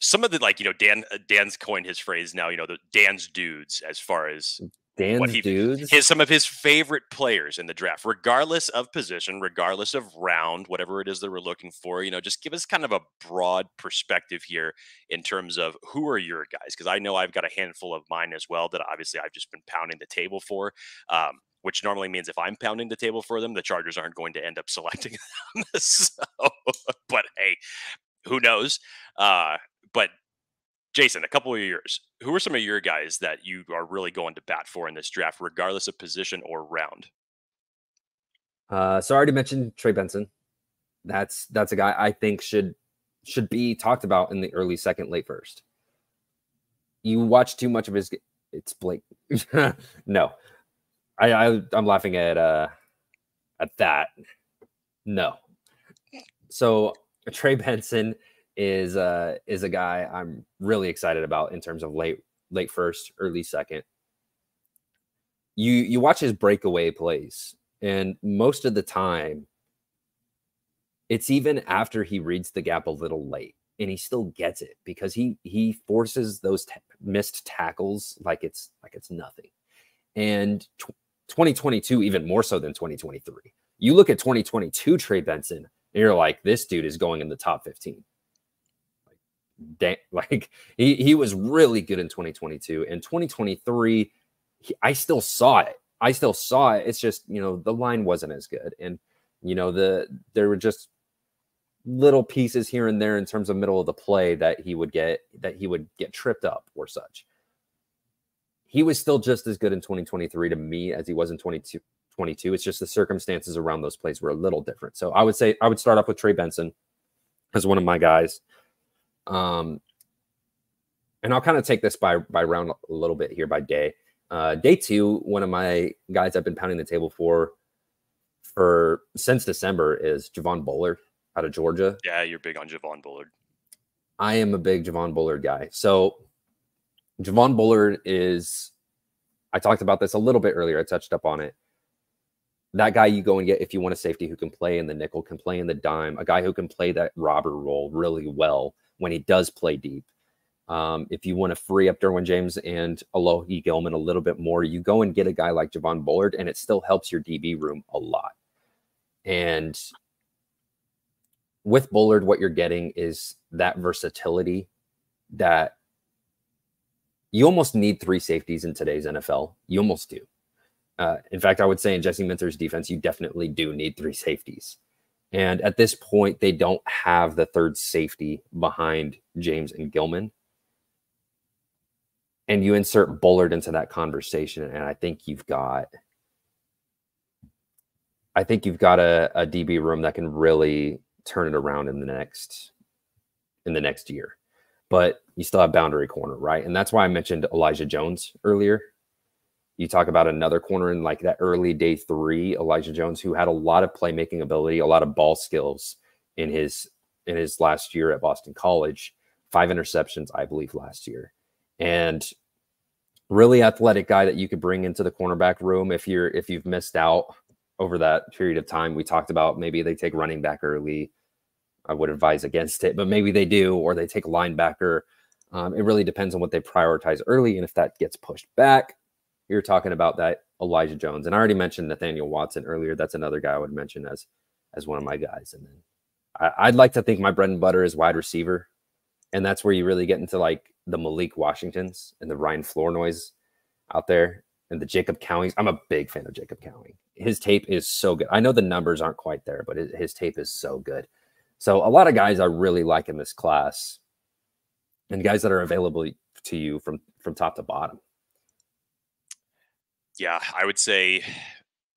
Some of the like you know Dan uh, Dan's coined his phrase now you know the Dan's dudes as far as Dan's what he, dudes. His some of his favorite players in the draft, regardless of position, regardless of round, whatever it is that we're looking for. You know, just give us kind of a broad perspective here in terms of who are your guys, because I know I've got a handful of mine as well that obviously I've just been pounding the table for. Um, which normally means if I'm pounding the table for them, the Chargers aren't going to end up <laughs> selecting them. so, but hey, who knows? Uh, but Jason, a couple of years. Who are some of your guys that you are really going to bat for in this draft, regardless of position or round? Uh, so I already mentioned Trey Benson. That's that's a guy I think should should be talked about in the early second, late first. You watch too much of his. It's Blake. <laughs> no, I, I I'm laughing at uh at that. No. So Trey Benson is uh is a guy I'm really excited about in terms of late late first, early second. You you watch his breakaway plays, and most of the time, it's even after he reads the gap a little late, and he still gets it because he he forces those t- missed tackles like it's like it's nothing. And t- 2022, even more so than 2023. You look at 2022 Trey Benson, and you're like, this dude is going in the top 15 da- <laughs> like he he was really good in 2022 and 2023 he, I still saw it. I still saw it. It's just, you know, the line wasn't as good and you know, the there were just little pieces here and there in terms of middle of the play that he would get that he would get tripped up or such. He was still just as good in 2023 to me as he was in 22 22. It's just the circumstances around those plays were a little different. So I would say I would start off with Trey Benson as one of my guys. Um, and I'll kind of take this by by round a little bit here by day. Uh, day two, one of my guys I've been pounding the table for for since December is Javon Bullard out of Georgia. Yeah, you're big on Javon Bullard. I am a big Javon Bullard guy. So Javon Bullard is I talked about this a little bit earlier. I touched up on it that guy you go and get if you want a safety who can play in the nickel, can play in the dime, a guy who can play that robber role really well when he does play deep. Um, if you want to free up Derwin James and Alohi Gilman a little bit more, you go and get a guy like Javon Bullard, and it still helps your DB room a lot. And with Bullard, what you're getting is that versatility that you almost need three safeties in today's NFL. You almost do. Uh, in fact, I would say in Jesse Minter's defense, you definitely do need three safeties. And at this point, they don't have the third safety behind James and Gilman. And you insert Bullard into that conversation, and I think you've got, I think you've got a, a DB room that can really turn it around in the next, in the next year. But you still have boundary corner, right? And that's why I mentioned Elijah Jones earlier you talk about another corner in like that early day three, Elijah Jones, who had a lot of playmaking ability, a lot of ball skills in his in his last year at Boston College. Five interceptions, I believe, last year, and really athletic guy that you could bring into the cornerback room if you're if you've missed out over that period of time. We talked about maybe they take running back early. I would advise against it, but maybe they do, or they take linebacker. Um, it really depends on what they prioritize early, and if that gets pushed back, you're talking about that Elijah Jones, and I already mentioned Nathaniel Watson earlier. That's another guy I would mention as as one of my guys. And then I, would like to think my bread and butter is wide receiver, and that's where you really get into like the Malik Washingtons and the Ryan Flournoys out there, and the Jacob Cowings. I'm a big fan of Jacob Cowing. His tape is so good. I know the numbers aren't quite there, but his, his tape is so good. So a lot of guys I really like in this class, and guys that are available to you from from top to bottom yeah, I would say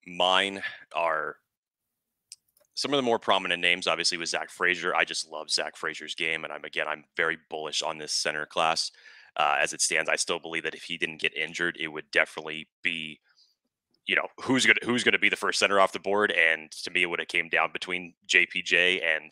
mine are some of the more prominent names. Obviously, with Zach Frazier. I just love Zach Frazier's game, and I'm again, I'm very bullish on this center class uh, as it stands. I still believe that if he didn't get injured, it would definitely be, you know, who's gonna who's gonna be the first center off the board. And to me, it would have came down between JPJ and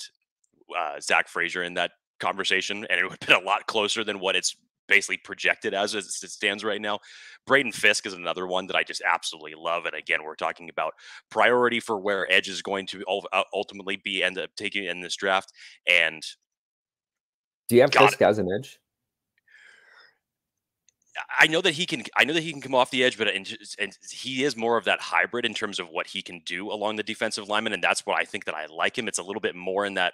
uh, Zach Frazier in that conversation, and it would have <laughs> been a lot closer than what it's basically projected as it stands right now. Braden Fiske is another one that I just absolutely love. And again, we're talking about priority for where Edge is going to uh, ultimately be end up taking in this draft. And do you have Fiske as an edge? I know that he can. I know that he can come off the edge, but and, and, he is more of that hybrid in terms of what he can do along the defensive lineman, and that's what I think that I like him. It's a little bit more in that,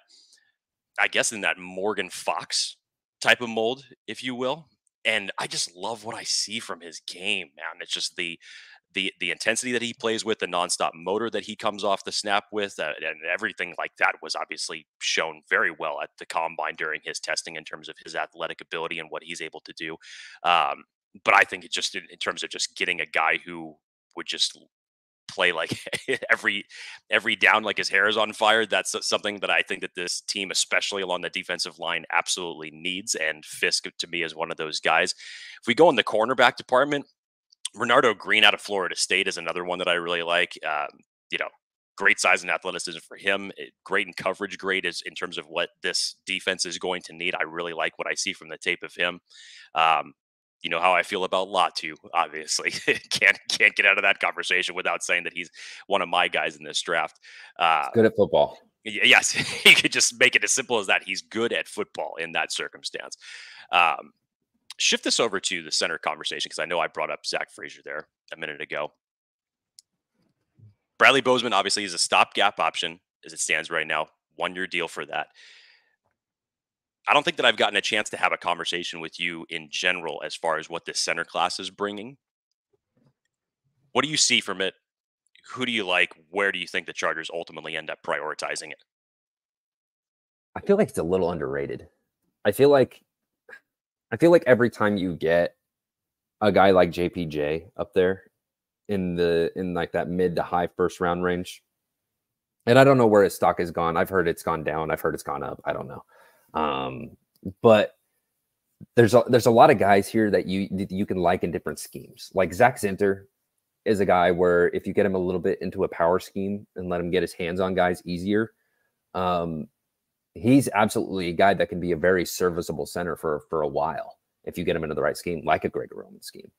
I guess, in that Morgan Fox type of mold, if you will. And I just love what I see from his game, man. It's just the the the intensity that he plays with, the nonstop motor that he comes off the snap with, uh, and everything like that was obviously shown very well at the combine during his testing in terms of his athletic ability and what he's able to do. Um, but I think it just in, in terms of just getting a guy who would just play like <laughs> every every down like his hair is on fire. That's something that I think that this team, especially along the defensive line, absolutely needs. And Fiske to me is one of those guys. If we go in the cornerback department, Renardo Green out of Florida State is another one that I really like. Um, you know, great size and athleticism for him. Great in coverage, great is in terms of what this defense is going to need. I really like what I see from the tape of him. Um, you know how I feel about Latu. Obviously, <laughs> can't can't get out of that conversation without saying that he's one of my guys in this draft. Uh, good at football. Yes, <laughs> he could just make it as simple as that. He's good at football in that circumstance. Um, shift this over to the center conversation because I know I brought up Zach Frazier there a minute ago. Bradley Bozeman obviously is a stopgap option as it stands right now. One year deal for that. I don't think that I've gotten a chance to have a conversation with you in general as far as what this center class is bringing. What do you see from it? Who do you like? Where do you think the Chargers ultimately end up prioritizing it? I feel like it's a little underrated. I feel like I feel like every time you get a guy like JPJ up there in the in like that mid to high first round range, and I don't know where his stock has gone. I've heard it's gone down. I've heard it's gone up. I don't know. Um, but there's a there's a lot of guys here that you that you can like in different schemes. Like Zach Zinter is a guy where if you get him a little bit into a power scheme and let him get his hands on guys easier, um, he's absolutely a guy that can be a very serviceable center for for a while if you get him into the right scheme, like a Greg Roman scheme.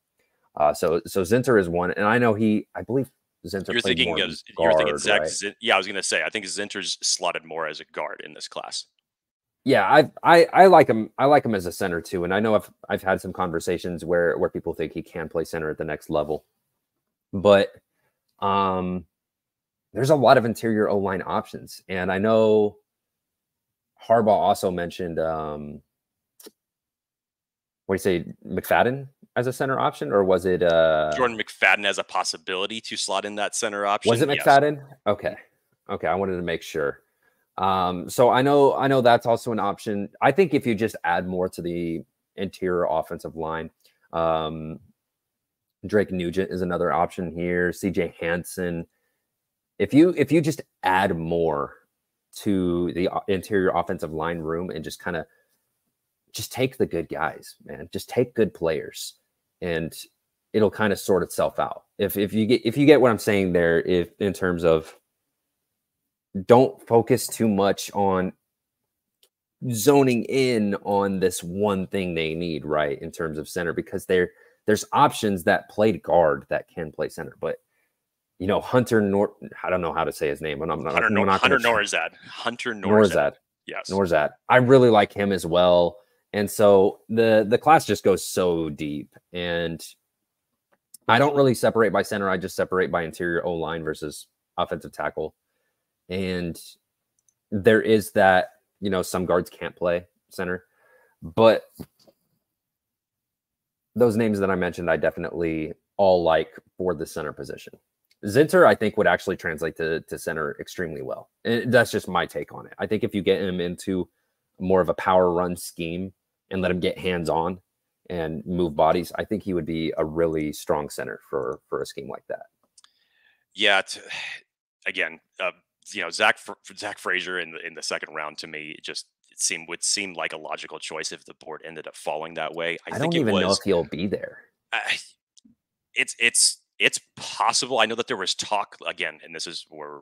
Uh, so so Zinter is one, and I know he, I believe Zinter. You're thinking of, guard, you're thinking Zach. Right? Z- yeah, I was gonna say I think Zinter's slotted more as a guard in this class. Yeah, I I I like him. I like him as a center too, and I know I've I've had some conversations where where people think he can play center at the next level, but um, there's a lot of interior O line options, and I know Harbaugh also mentioned um, what do you say, McFadden as a center option, or was it uh, Jordan McFadden as a possibility to slot in that center option? Was it McFadden? Yes. Okay, okay, I wanted to make sure. Um, so I know I know that's also an option. I think if you just add more to the interior offensive line, um, Drake Nugent is another option here. CJ Hanson. If you if you just add more to the uh, interior offensive line room and just kind of just take the good guys, man. Just take good players, and it'll kind of sort itself out. If if you get if you get what I'm saying there, if in terms of don't focus too much on zoning in on this one thing they need, right? In terms of center, because there there's options that played guard that can play center, but you know Hunter Nor I don't know how to say his name, but I'm not Hunter, Nor- not Hunter Nourzad. Hunter Nourzad. Nourzad. Yes. Nourzad. I really like him as well. And so the the class just goes so deep. And I don't really separate by center. I just separate by interior O line versus offensive tackle. And there is that, you know, some guards can't play center, but those names that I mentioned, I definitely all like for the center position. Zinter, I think, would actually translate to, to center extremely well. And that's just my take on it. I think if you get him into more of a power run scheme and let him get hands on and move bodies, I think he would be a really strong center for for a scheme like that. Yeah, <sighs> again, uh, you know, Zach Zach Frazier in the in the second round to me just it seemed would seem like a logical choice if the board ended up falling that way. I, I don't even was, know if he'll be there. It's it's it's possible. I know that there was talk again, and this is where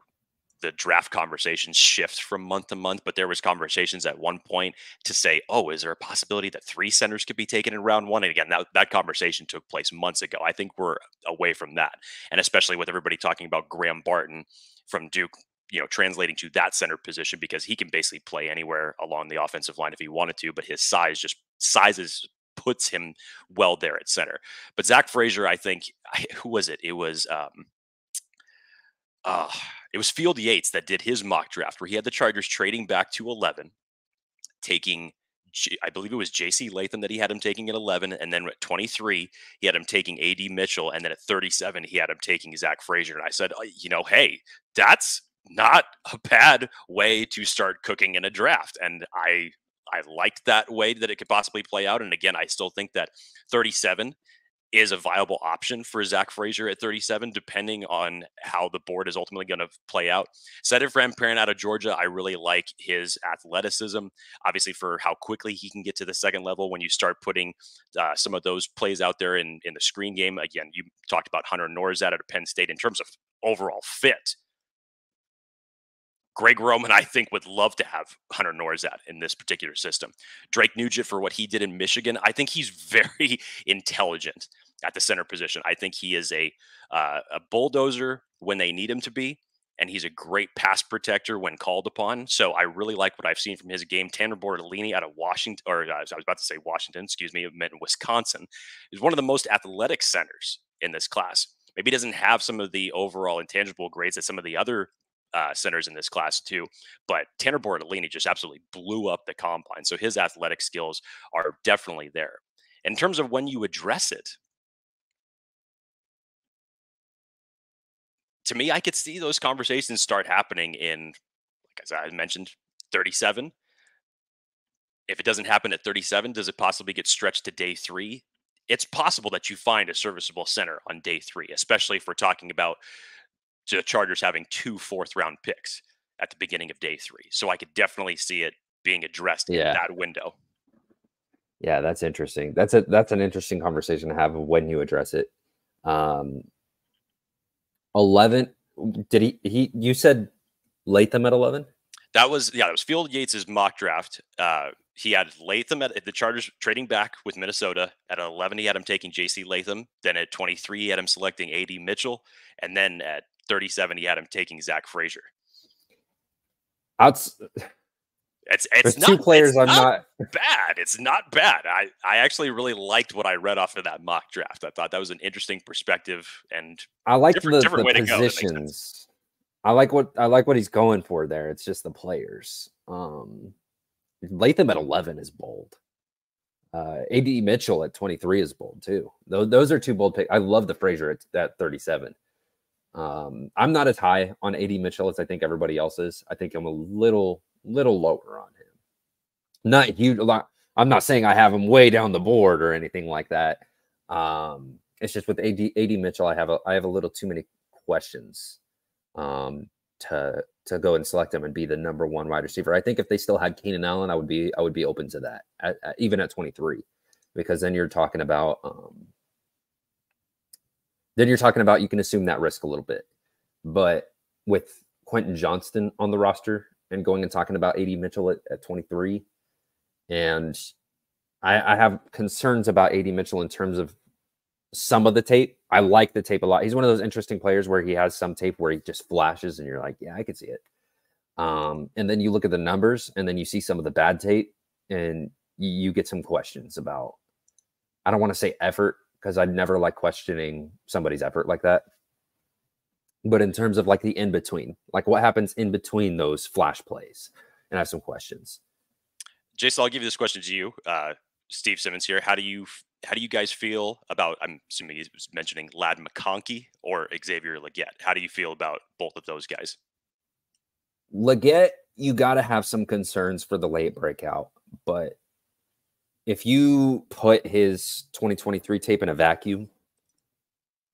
the draft conversations shift from month to month, but there was conversations at one point to say, oh, is there a possibility that three centers could be taken in round one? And again, that, that conversation took place months ago. I think we're away from that. And especially with everybody talking about Graham Barton from Duke, you know, translating to that center position because he can basically play anywhere along the offensive line if he wanted to, but his size just sizes puts him well there at center. But Zach Frazier, I think, who was it? It was um, uh, it was Field Yates that did his mock draft where he had the Chargers trading back to 11, taking I believe it was J.C. Latham that he had him taking at 11, and then at 23 he had him taking A.D. Mitchell, and then at 37 he had him taking Zach Frazier. And I said, oh, you know, hey, that's not a bad way to start cooking in a draft. And I I liked that way that it could possibly play out. And again, I still think that 37 is a viable option for Zach Frazier at 37, depending on how the board is ultimately going to play out. Sedrick Pran out of Georgia, I really like his athleticism. Obviously, for how quickly he can get to the second level when you start putting uh, some of those plays out there in, in the screen game. Again, you talked about Hunter Nourzad at Penn State in terms of overall fit. Greg Roman, I think, would love to have Hunter Nourzad in this particular system. Drake Nugent for what he did in Michigan, I think he's <laughs> very intelligent at the center position. I think he is a uh, a bulldozer when they need him to be, and he's a great pass protector when called upon. So I really like what I've seen from his game. Tanner Bortolini out of Washington, or uh, I was about to say Washington, excuse me, meant Wisconsin, is one of the most athletic centers in this class. Maybe doesn't have some of the overall intangible grades that some of the other uh, centers in this class too. But Tanner Bortolini just absolutely blew up the combine. So his athletic skills are definitely there. In terms of when you address it, to me, I could see those conversations start happening in, like as I mentioned, 37. If it doesn't happen at 37, does it possibly get stretched to day three? It's possible that you find a serviceable center on day three, especially if we're talking about the Chargers having two fourth round picks at the beginning of day three. So I could definitely see it being addressed yeah. in that window. Yeah, that's interesting. That's a that's an interesting conversation to have when you address it. Um, 11 did he he you said Latham at 11? That was yeah, that was Field Yates's mock draft. Uh he had Latham at the Chargers trading back with Minnesota. At 11, he had him taking JC Latham. Then at 23, he had him selecting AD Mitchell. And then at 37, he had him taking Zach Frazier. Outs- it's it's not, two players I'm not, not, <laughs> bad. It's not bad. I I actually really liked what I read off of that mock draft. I thought that was an interesting perspective and I like the, different the positions. I like what I like what he's going for there. It's just the players. Um Latham at 11 is bold. Uh, AD Mitchell at 23 is bold too. Those, those are two bold picks. I love the Frazier at, at 37. Um, I'm not as high on AD Mitchell as I think everybody else is. I think I'm a little little lower on him. Not huge. I'm not saying I have him way down the board or anything like that. Um, it's just with AD, AD Mitchell, I have a I have a little too many questions um, to to go and select him and be the number one wide receiver. I think if they still had Keenan Allen, I would be I would be open to that, at, at, even at 23, because then you're talking about um, then you're talking about you can assume that risk a little bit, but with Quentin Johnston on the roster and going and talking about AD Mitchell at, at 23. And I, I have concerns about AD Mitchell in terms of some of the tape. I like the tape a lot. He's one of those interesting players where he has some tape where he just flashes and you're like, yeah, I can see it. Um, and then you look at the numbers and then you see some of the bad tape and you, you get some questions about, I don't want to say effort because I'd never like questioning somebody's effort like that but in terms of like the in between, like what happens in between those flash plays, and I have some questions. Jason, I'll give you this question to you, uh, Steve Simmons here. How do you how do you guys feel about? I'm assuming he's mentioning Ladd McConkey or Xavier Legette. How do you feel about both of those guys? Legette, you got to have some concerns for the late breakout, but if you put his 2023 tape in a vacuum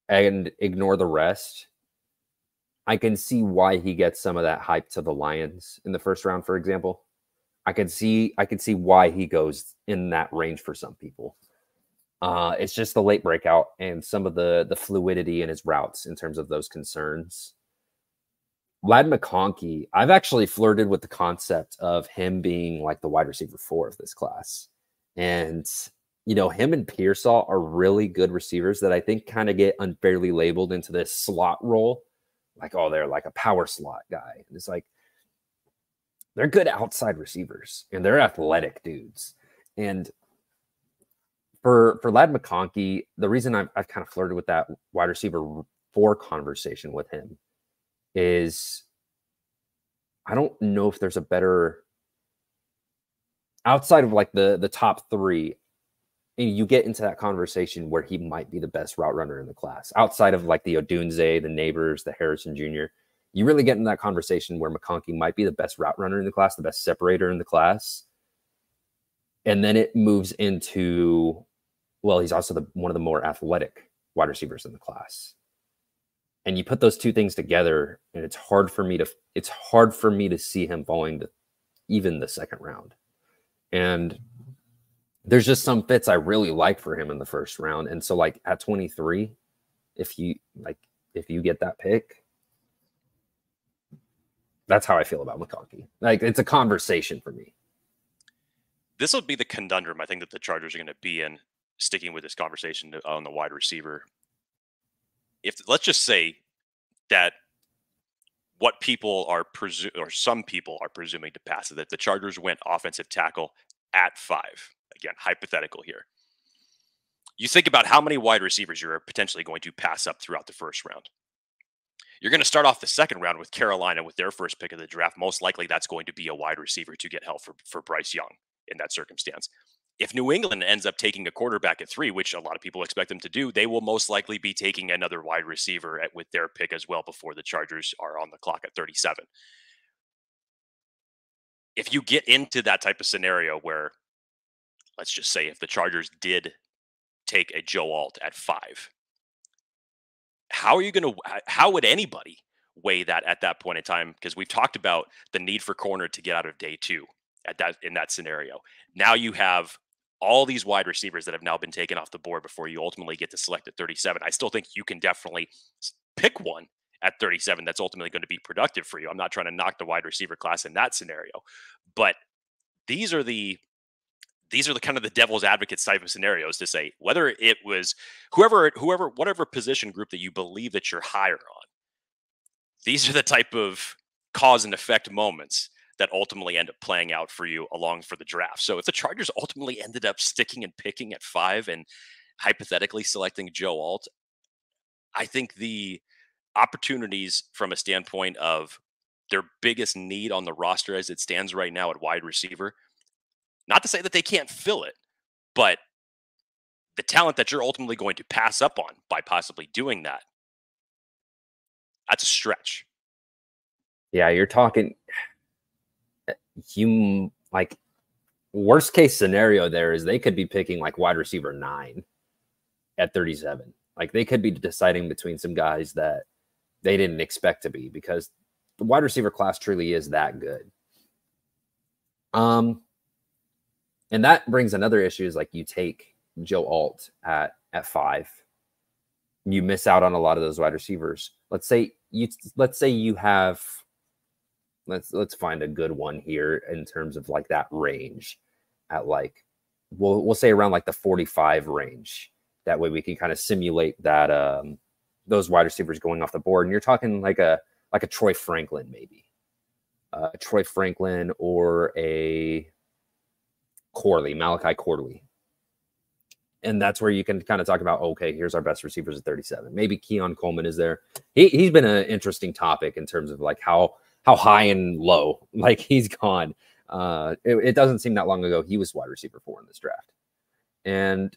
and ignore the rest, I can see why he gets some of that hype to the Lions in the first round, for example. I can see I can see why he goes in that range for some people. Uh, it's just the late breakout and some of the the fluidity in his routes in terms of those concerns. Ladd McConkey, I've actually flirted with the concept of him being like the wide receiver four of this class. And you know, him and Pearsall are really good receivers that I think kind of get unfairly labeled into this slot role like, oh, they're like a power slot guy. And it's like they're good outside receivers and they're athletic dudes. And for for Ladd McConkey, the reason I've, I've kind of flirted with that wide receiver four conversation with him is I don't know if there's a better outside of like the the top three you get into that conversation where he might be the best route runner in the class outside of like the Odunze, the Nabers, the Harrison Jr. You really get in that conversation where McConkey might be the best route runner in the class, the best separator in the class. And then it moves into, well, he's also the one of the more athletic wide receivers in the class. And you put those two things together, and it's hard for me to it's hard for me to see him falling to even the second round. And there's just some fits I really like for him in the first round. And so like at 23, if you like if you get that pick, that's how I feel about McConkey. Like it's a conversation for me. This will be the conundrum I think that the Chargers are going to be in sticking with this conversation on the wide receiver. If let's just say that what people are presuming, or some people are presuming to pass that the Chargers went offensive tackle at five again, hypothetical here. You think about how many wide receivers you're potentially going to pass up throughout the first round. You're going to start off the second round with Carolina with their first pick of the draft. Most likely that's going to be a wide receiver to get help for, for Bryce Young in that circumstance. If New England ends up taking a quarterback at three, which a lot of people expect them to do, they will most likely be taking another wide receiver at, with their pick as well before the Chargers are on the clock at 37. If you get into that type of scenario where, let's just say, if the Chargers did take a Joe Alt at five, how are you going to how would anybody weigh that at that point in time because we've talked about the need for corner to get out of day 2 at that in that scenario now you have all these wide receivers that have now been taken off the board before you ultimately get to select at 37 i still think you can definitely pick one at 37 that's ultimately going to be productive for you. I'm not trying to knock the wide receiver class in that scenario but these are the these are the kind of the devil's advocate type of scenarios to say whether it was whoever whoever whatever position group that you believe that you're higher on these are the type of cause and effect moments that ultimately end up playing out for you along for the draft so if the chargers ultimately ended up sticking and picking at five and hypothetically selecting joe alt i think the opportunities from a standpoint of their biggest need on the roster as it stands right now at wide receiver not to say that they can't fill it, but the talent that you're ultimately going to pass up on by possibly doing that, that's a stretch. Yeah, you're talking you like worst case scenario there is they could be picking like wide receiver 9 at 37. Like they could be deciding between some guys that they didn't expect to be because the wide receiver class truly is that good. Um and that brings another issue is like you take Joe Alt at at five, you miss out on a lot of those wide receivers. Let's say you let's say you have let's let's find a good one here in terms of like that range at like we'll we'll say around like the 45 range. That way we can kind of simulate that um those wide receivers going off the board. And you're talking like a like a Troy Franklin maybe. Uh, Troy Franklin or a Corley, Malachi Corley. And that's where you can kind of talk about, okay, here's our best receivers at 37. Maybe Keon Coleman is there. He, he's been an interesting topic in terms of like how how high and low <laughs> like he's gone. Uh, it, it doesn't seem that long ago he was wide receiver four in this draft. And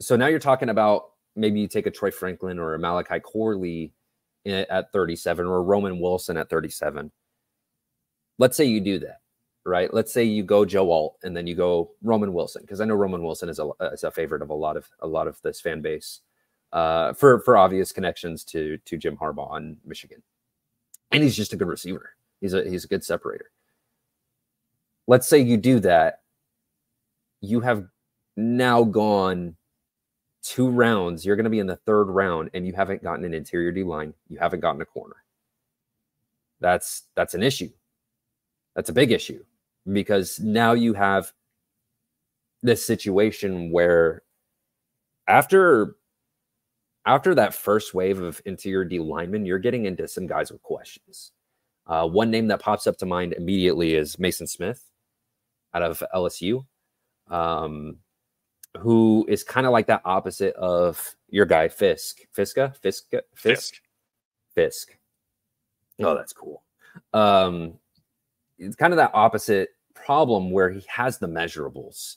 so now you're talking about maybe you take a Troy Franklin or a Malachi Corley at 37 or Roman Wilson at 37. Let's say you do that right? Let's say you go Joe Alt and then you go Roman Wilson because I know Roman Wilson is a, is a favorite of a lot of a lot of this fan base uh, for for obvious connections to to Jim Harbaugh in Michigan, and he's just a good receiver. He's a he's a good separator. Let's say you do that, you have now gone two rounds. You're going to be in the third round, and you haven't gotten an interior D line. You haven't gotten a corner. That's that's an issue. That's a big issue because now you have this situation where after after that first wave of interior D linemen, you're getting into some guys with questions. Uh, one name that pops up to mind immediately is Maason Smith out of LSU, um, who is kind of like that opposite of your guy Fiske, Fiska, Fiske, Fiske, Fiske. Fiske. Oh, that's cool. Um, it's kind of that opposite problem where he has the measurables.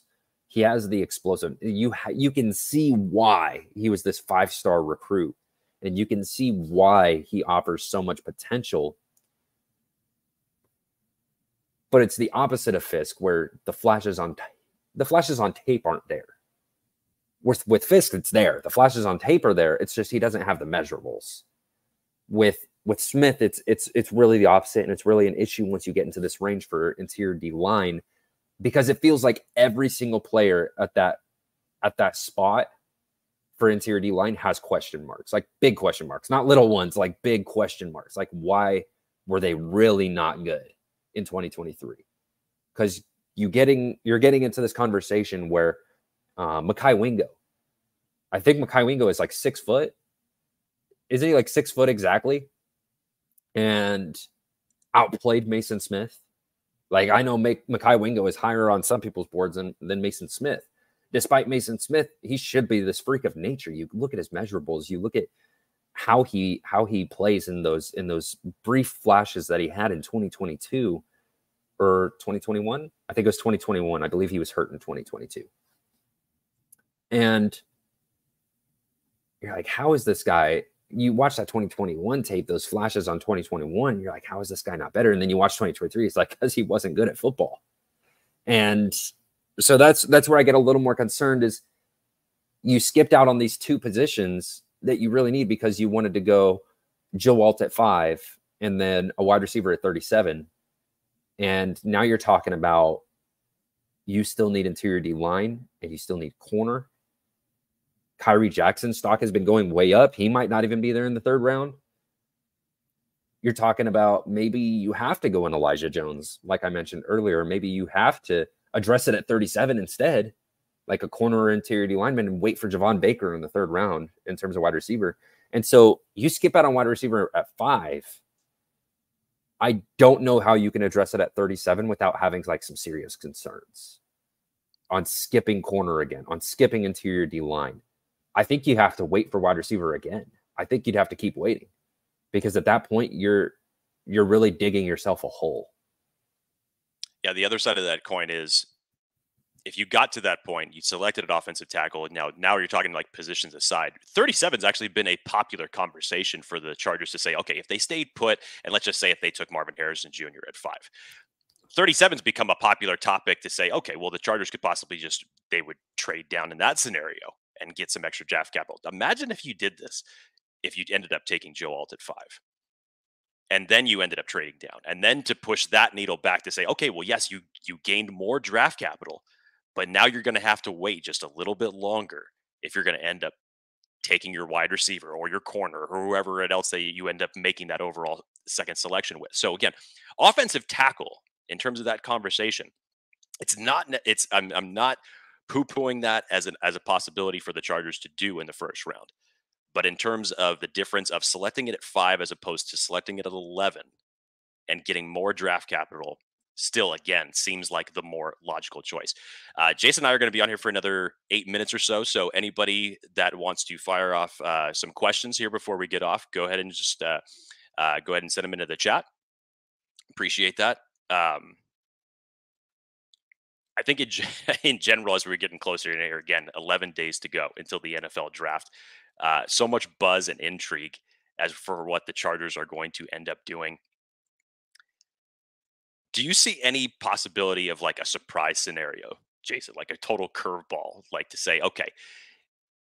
He has the explosive. You ha- you can see why he was this five star recruit, and you can see why he offers so much potential. But it's the opposite of Fiske, where the flashes on t- the flashes on tape aren't there. With with Fiske, it's there. The flashes on tape are there. It's just he doesn't have the measurables. With with Smith, it's it's it's really the opposite, and it's really an issue once you get into this range for interior D line, because it feels like every single player at that at that spot for interior D line has question marks, like big question marks, not little ones, like big question marks. Like why were they really not good in 2023? Because you getting you're getting into this conversation where uh, Mekhi Wingo, I think Mekhi Wingo is like six foot. Isn't he like six foot exactly? and outplayed Maason Smith. Like I know Mekhi Wingo is higher on some people's boards than, than Maason Smith. Despite Maason Smith, he should be this freak of nature. You look at his measurables, you look at how he how he plays in those in those brief flashes that he had in 2022 or 2021. I think it was 2021. I believe he was hurt in 2022. And you're like, how is this guy? You watch that 2021 tape, those flashes on 2021, you're like, how is this guy not better? And then you watch 2023, it's like <laughs> because he wasn't good at football. And so that's that's where I get a little more concerned is you skipped out on these two positions that you really need because you wanted to go Joe Alt at five and then a wide receiver at 37. And now you're talking about you still need interior D line and you still need corner. Khyree Jackson's stock has been going way up. He might not even be there in the third round. You're talking about maybe you have to go in Elijah Jones, like I mentioned earlier. Maybe you have to address it at 37 instead like a corner or interior D lineman and wait for Javon Baker in the third round in terms of wide receiver. And so you skip out on wide receiver at five. I don't know how you can address it at 37 without having like some serious concerns on skipping corner again, on skipping interior D line. I think you have to wait for wide receiver again. I think you'd have to keep waiting because at that point you're you're really digging yourself a hole. Yeah, the other side of that coin is if you got to that point, you selected an offensive tackle. Now, now you're talking like positions aside. 37 has actually been a popular conversation for the Chargers to say, okay, if they stayed put, and let's just say if they took Marvin Harrison Jr. at five, 37's become a popular topic to say, okay, well, the Chargers could possibly just they would trade down in that scenario and get some extra draft capital. Imagine if you did this, if you ended up taking Joe Alt at five. And then you ended up trading down. And then to push that needle back to say, okay, well, yes, you you gained more draft capital but now you're going to have to wait just a little bit longer if you're going to end up taking your wide receiver or your corner or whoever it else that you end up making that overall second selection with. So again, offensive tackle in terms of that conversation, it's not it's I'm I'm not poo-pooing that as an as a possibility for the Chargers to do in the first round. But in terms of the difference of selecting it at 5 as opposed to selecting it at 11 and getting more draft capital still again seems like the more logical choice. Uh, Jason and I are going to be on here for another eight minutes or so. So anybody that wants to fire off uh, some questions here before we get off, go ahead and just uh, uh go ahead and send them into the chat. Appreciate that. Um, I think in, <laughs> in general, as we're getting closer here again, 11 days to go until the NFL draft. Uh, so much buzz and intrigue as for what the Chargers are going to end up doing do you see any possibility of like a surprise scenario, Jason, like a total curveball, like to say, okay,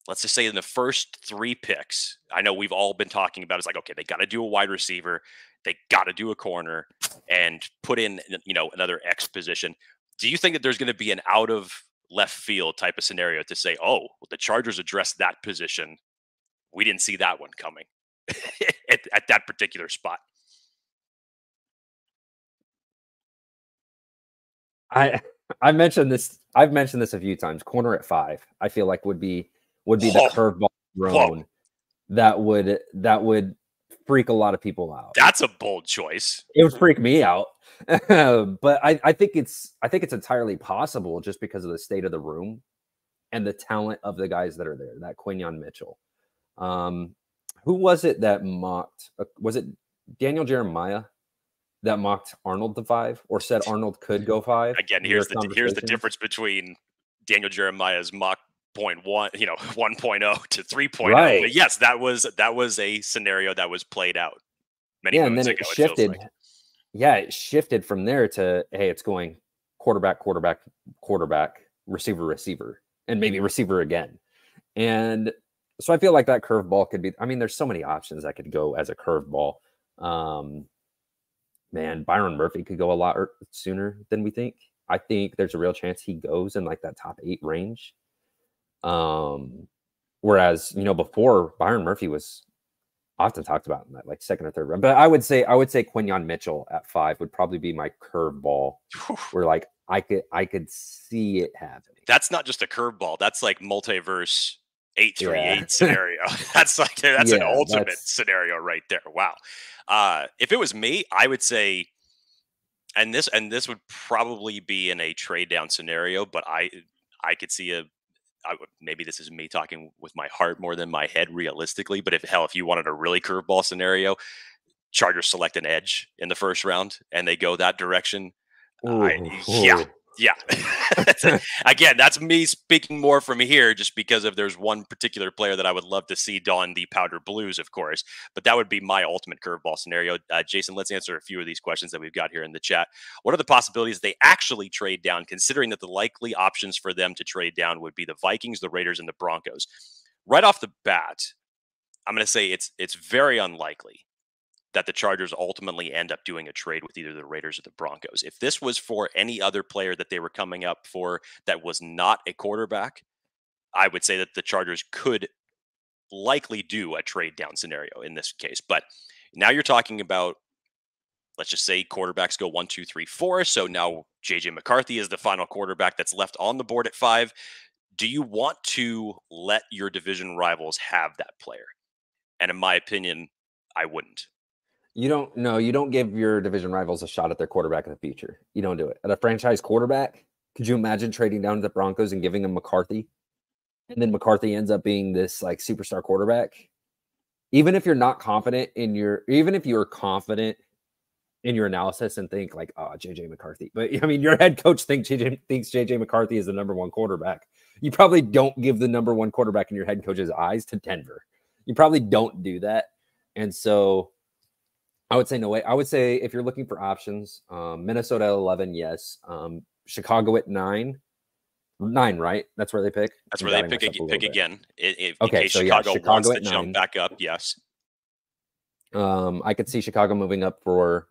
let's just say in the first three picks, I know we've all been talking about it's like, okay, they got to do a wide receiver, they got to do a corner, and put in, you know, another X position. Do you think that there's going to be an out of left field type of scenario to say, oh, well, the Chargers addressed that position? We didn't see that one coming <laughs> at, at that particular spot. I <laughs> I mentioned this. I've mentioned this a few times. Corner at five, I feel like would be would be the oh, curveball thrown that would that would freak a lot of people out. That's a bold choice. It would freak me out, <laughs> but I, I think it's I think it's entirely possible just because of the state of the room and the talent of the guys that are there. That Quinyon Mitchell, um, who was it that mocked? Uh, was it Daniel Jeremiah that mocked Arnold to five or said Arnold could go five. Again, here's the here's the difference between Daniel Jeremiah's mock point one, you know, <laughs> 1.0 to 3.0. Right. But yes, that was that was a scenario that was played out many yeah, and then it shifted. It like. Yeah, it shifted from there to hey, it's going quarterback, quarterback, quarterback, receiver, receiver, and maybe receiver again. And so I feel like that curveball could be. I mean, there's so many options that could go as a curveball. Um, man, Byron Murphy could go a lot er, sooner than we think. I think there's a real chance he goes in like that top eight range. Um, whereas you know before Byron Murphy was often talked about in that like second or third round. But I would say I would say Quinyon Mitchell at five would probably be my curveball. where like I could I could see it happening. That's not just a curveball. That's like multiverse eight three eight scenario. <laughs> that's like that's yeah, an ultimate that's... scenario right there. Wow. Uh, if it was me, I would say, and this and this would probably be in a trade down scenario, but I I could see a I, maybe this is me talking with my heart more than my head realistically, but if hell, if you wanted a really curveball scenario, Chargers select an edge in the first round and they go that direction. Ooh, I, yeah, yeah. <laughs> Again, that's me speaking more from here just because if there's one particular player that I would love to see don the powder blues, of course. But that would be my ultimate curveball scenario. Uh, Jason, let's answer a few of these questions that we've got here in the chat. What are the possibilities they actually trade down, considering that the likely options for them to trade down would be the Vikings, the Raiders, and the Broncos? Right off the bat, I'm going to say it's it's very unlikely that the Chargers ultimately end up doing a trade with either the Raiders or the Broncos. If this was for any other player that they were coming up for that was not a quarterback, I would say that the Chargers could likely do a trade down scenario in this case. But now you're talking about, let's just say quarterbacks go one, two, three, four. So now JJ McCarthy is the final quarterback that's left on the board at five. Do you want to let your division rivals have that player? And in my opinion, I wouldn't. You don't no, you don't give your division rivals a shot at their quarterback in the future. You don't do it. At a franchise quarterback, could you imagine trading down to the Broncos and giving them McCarthy? And then McCarthy ends up being this like superstar quarterback. Even if you're not confident in your even if you're confident in your analysis and think like, oh, JJ McCarthy. But <laughs> I mean, your head coach thinks JJ thinks JJ McCarthy is the number one quarterback. You probably don't give the number one quarterback in your head coach's eyes to Denver. You probably don't do that. And so I would say no way. I would say if you're looking for options, um, Minnesota at 11, yes. Um, Chicago at nine. Nine, right? That's where they pick. That's where they pick, a, pick again. If, okay, so Chicago, yeah, Chicago wants to jump back up, yes. Um, I could see Chicago moving up for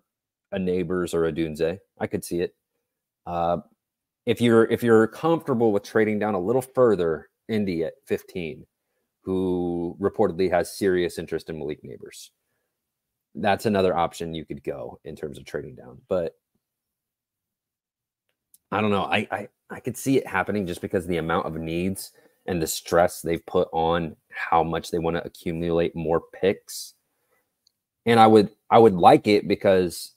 a Nabers or a Odunze. I could see it. Uh, if you're if you're comfortable with trading down a little further, Indy at 15, who reportedly has serious interest in Malik Nabers that's another option you could go in terms of trading down. But I don't know. I I, I could see it happening just because the amount of needs and the stress they've put on how much they want to accumulate more picks. And I would I would like it because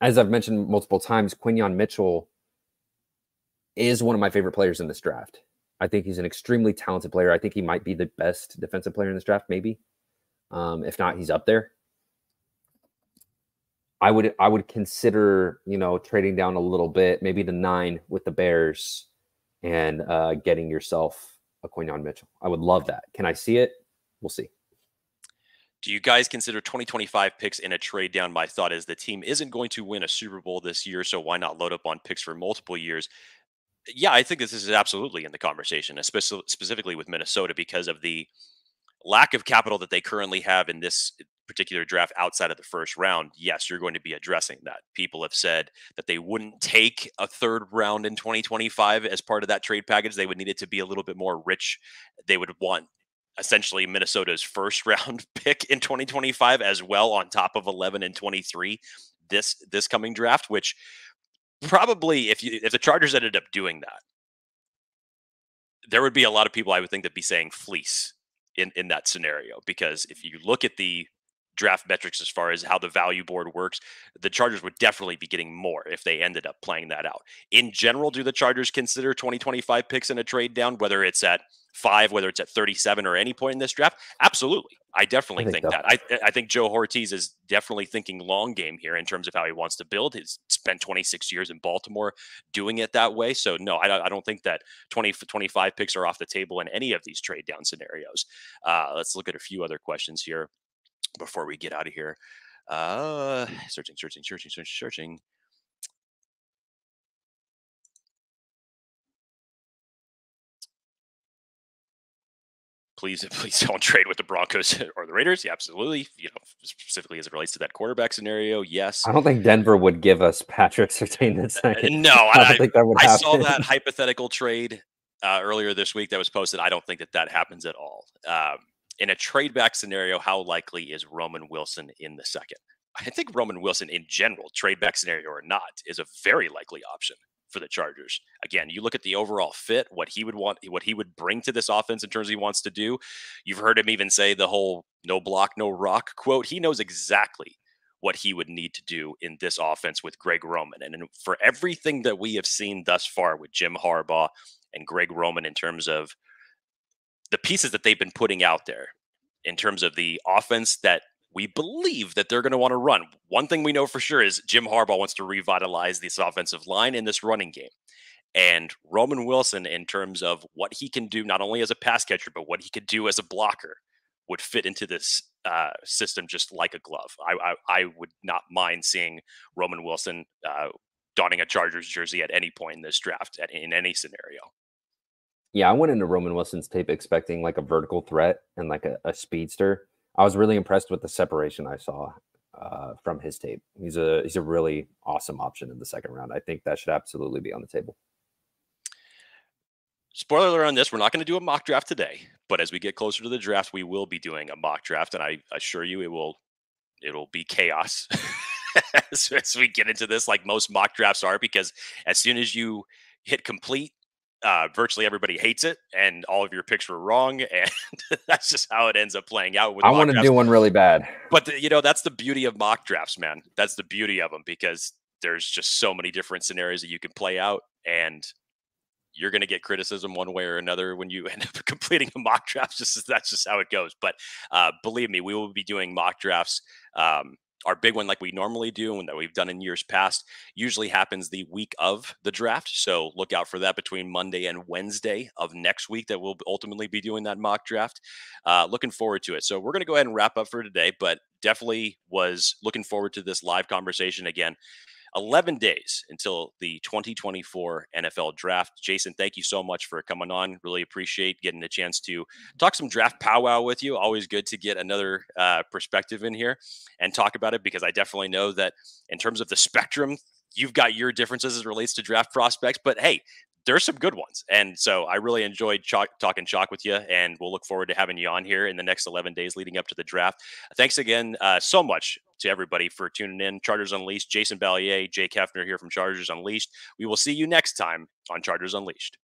as I've mentioned multiple times, Quinyon Mitchell is one of my favorite players in this draft. I think he's an extremely talented player. I think he might be the best defensive player in this draft, maybe. Um, if not, he's up there. I would I would consider you know trading down a little bit, maybe the nine with the Bears, and uh, getting yourself a Quinyon Mitchell. I would love that. Can I see it? We'll see. Do you guys consider 2025 picks in a trade down? My thought is the team isn't going to win a Super Bowl this year, so why not load up on picks for multiple years? Yeah, I think this is absolutely in the conversation, especially specifically with Minnesota because of the lack of capital that they currently have in this particular draft outside of the first round, yes, you're going to be addressing that. People have said that they wouldn't take a third round in 2025 as part of that trade package. They would need it to be a little bit more rich. They would want essentially Minnesota's first <laughs> round pick in 2025 as well on top of 11 and 23 this this coming draft which probably if you if the Chargers ended up doing that there would be a lot of people I would think that be saying fleece in in that scenario because if you look at the draft metrics as far as how the value board works, the Chargers would definitely be getting more if they ended up playing that out. In general, do the Chargers consider 2025 picks in a trade down, whether it's at five, whether it's at 37 or any point in this draft? Absolutely. I definitely I think, think that. I, I think Joe Hortiz is definitely thinking long game here in terms of how he wants to build. He's spent 26 years in Baltimore doing it that way. So, no, I, I don't think that 20, 25 picks are off the table in any of these trade down scenarios. Uh, let's look at a few other questions here before we get out of here. Uh, <sighs> searching, searching, searching, searching, searching. Please, <laughs> please don't trade with the Broncos <laughs> or the Raiders. Yeah, absolutely. You know, specifically as it relates to that quarterback scenario. Yes. I don't think Denver would give us Patrick Surtain this uh, No, <laughs> I, I, think that would I saw that hypothetical trade uh, earlier this week that was posted. I don't think that that happens at all. Um, in a trade back scenario, how likely is Roman Wilson in the second? I think Roman Wilson in general, trade back scenario or not, is a very likely option for the Chargers. Again, you look at the overall fit, what he would want, what he would bring to this offense in terms of he wants to do. You've heard him even say the whole no block, no rock quote. He knows exactly what he would need to do in this offense with Greg Roman. And for everything that we have seen thus far with Jim Harbaugh and Greg Roman in terms of the pieces that they've been putting out there in terms of the offense that we believe that they're going to want to run. One thing we know for sure is Jim Harbaugh wants to revitalize this offensive line in this running game. And Roman Wilson, in terms of what he can do, not only as a pass catcher, but what he could do as a blocker, would fit into this uh, system just like a glove. I, I, I would not mind seeing Roman Wilson uh, donning a Chargers jersey at any point in this draft, at, in any scenario. Yeah, I went into Roman Wilson's tape expecting like a vertical threat and like a, a speedster. I was really impressed with the separation I saw uh, from his tape. He's a he's a really awesome option in the second round. I think that should absolutely be on the table. Spoiler alert on this: we're not going to do a mock draft today, but as we get closer to the draft, we will be doing a mock draft, and I assure you, it will it'll be chaos <laughs> as, as we get into this, like most mock drafts are, because as soon as you hit complete, uh, virtually everybody hates it, and all of your picks were wrong, <laughs> and that's just how it ends up playing out. With I want to do one really bad, but the, you know that's the beauty of mock drafts, man. That's the beauty of them because there's just so many different scenarios that you can play out, and you're going to get criticism one way or another when you <laughs> end up completing a mock draft. Just that's just how it goes. But uh, believe me, we will be doing mock drafts. Um, our big one, like we normally do and that we've done in years past, usually happens the week of the draft. So look out for that between Monday and Wednesday of next week that we'll ultimately be doing that mock draft. Uh, looking forward to it. So we're going to go ahead and wrap up for today, but definitely was looking forward to this live conversation again. 11 days until the 2024 NFL draft. Jason, thank you so much for coming on. Really appreciate getting a chance to talk some draft powwow with you. Always good to get another uh, perspective in here and talk about it because I definitely know that in terms of the spectrum, you've got your differences as it relates to draft prospects. But hey, there's some good ones. And so I really enjoyed chalk, talking chalk with you, and we'll look forward to having you on here in the next 11 days leading up to the draft. Thanks again uh, so much to everybody for tuning in. Chargers Unleashed, Jason Balliet, Jake Hefner here from Chargers Unleashed. We will see you next time on Chargers Unleashed.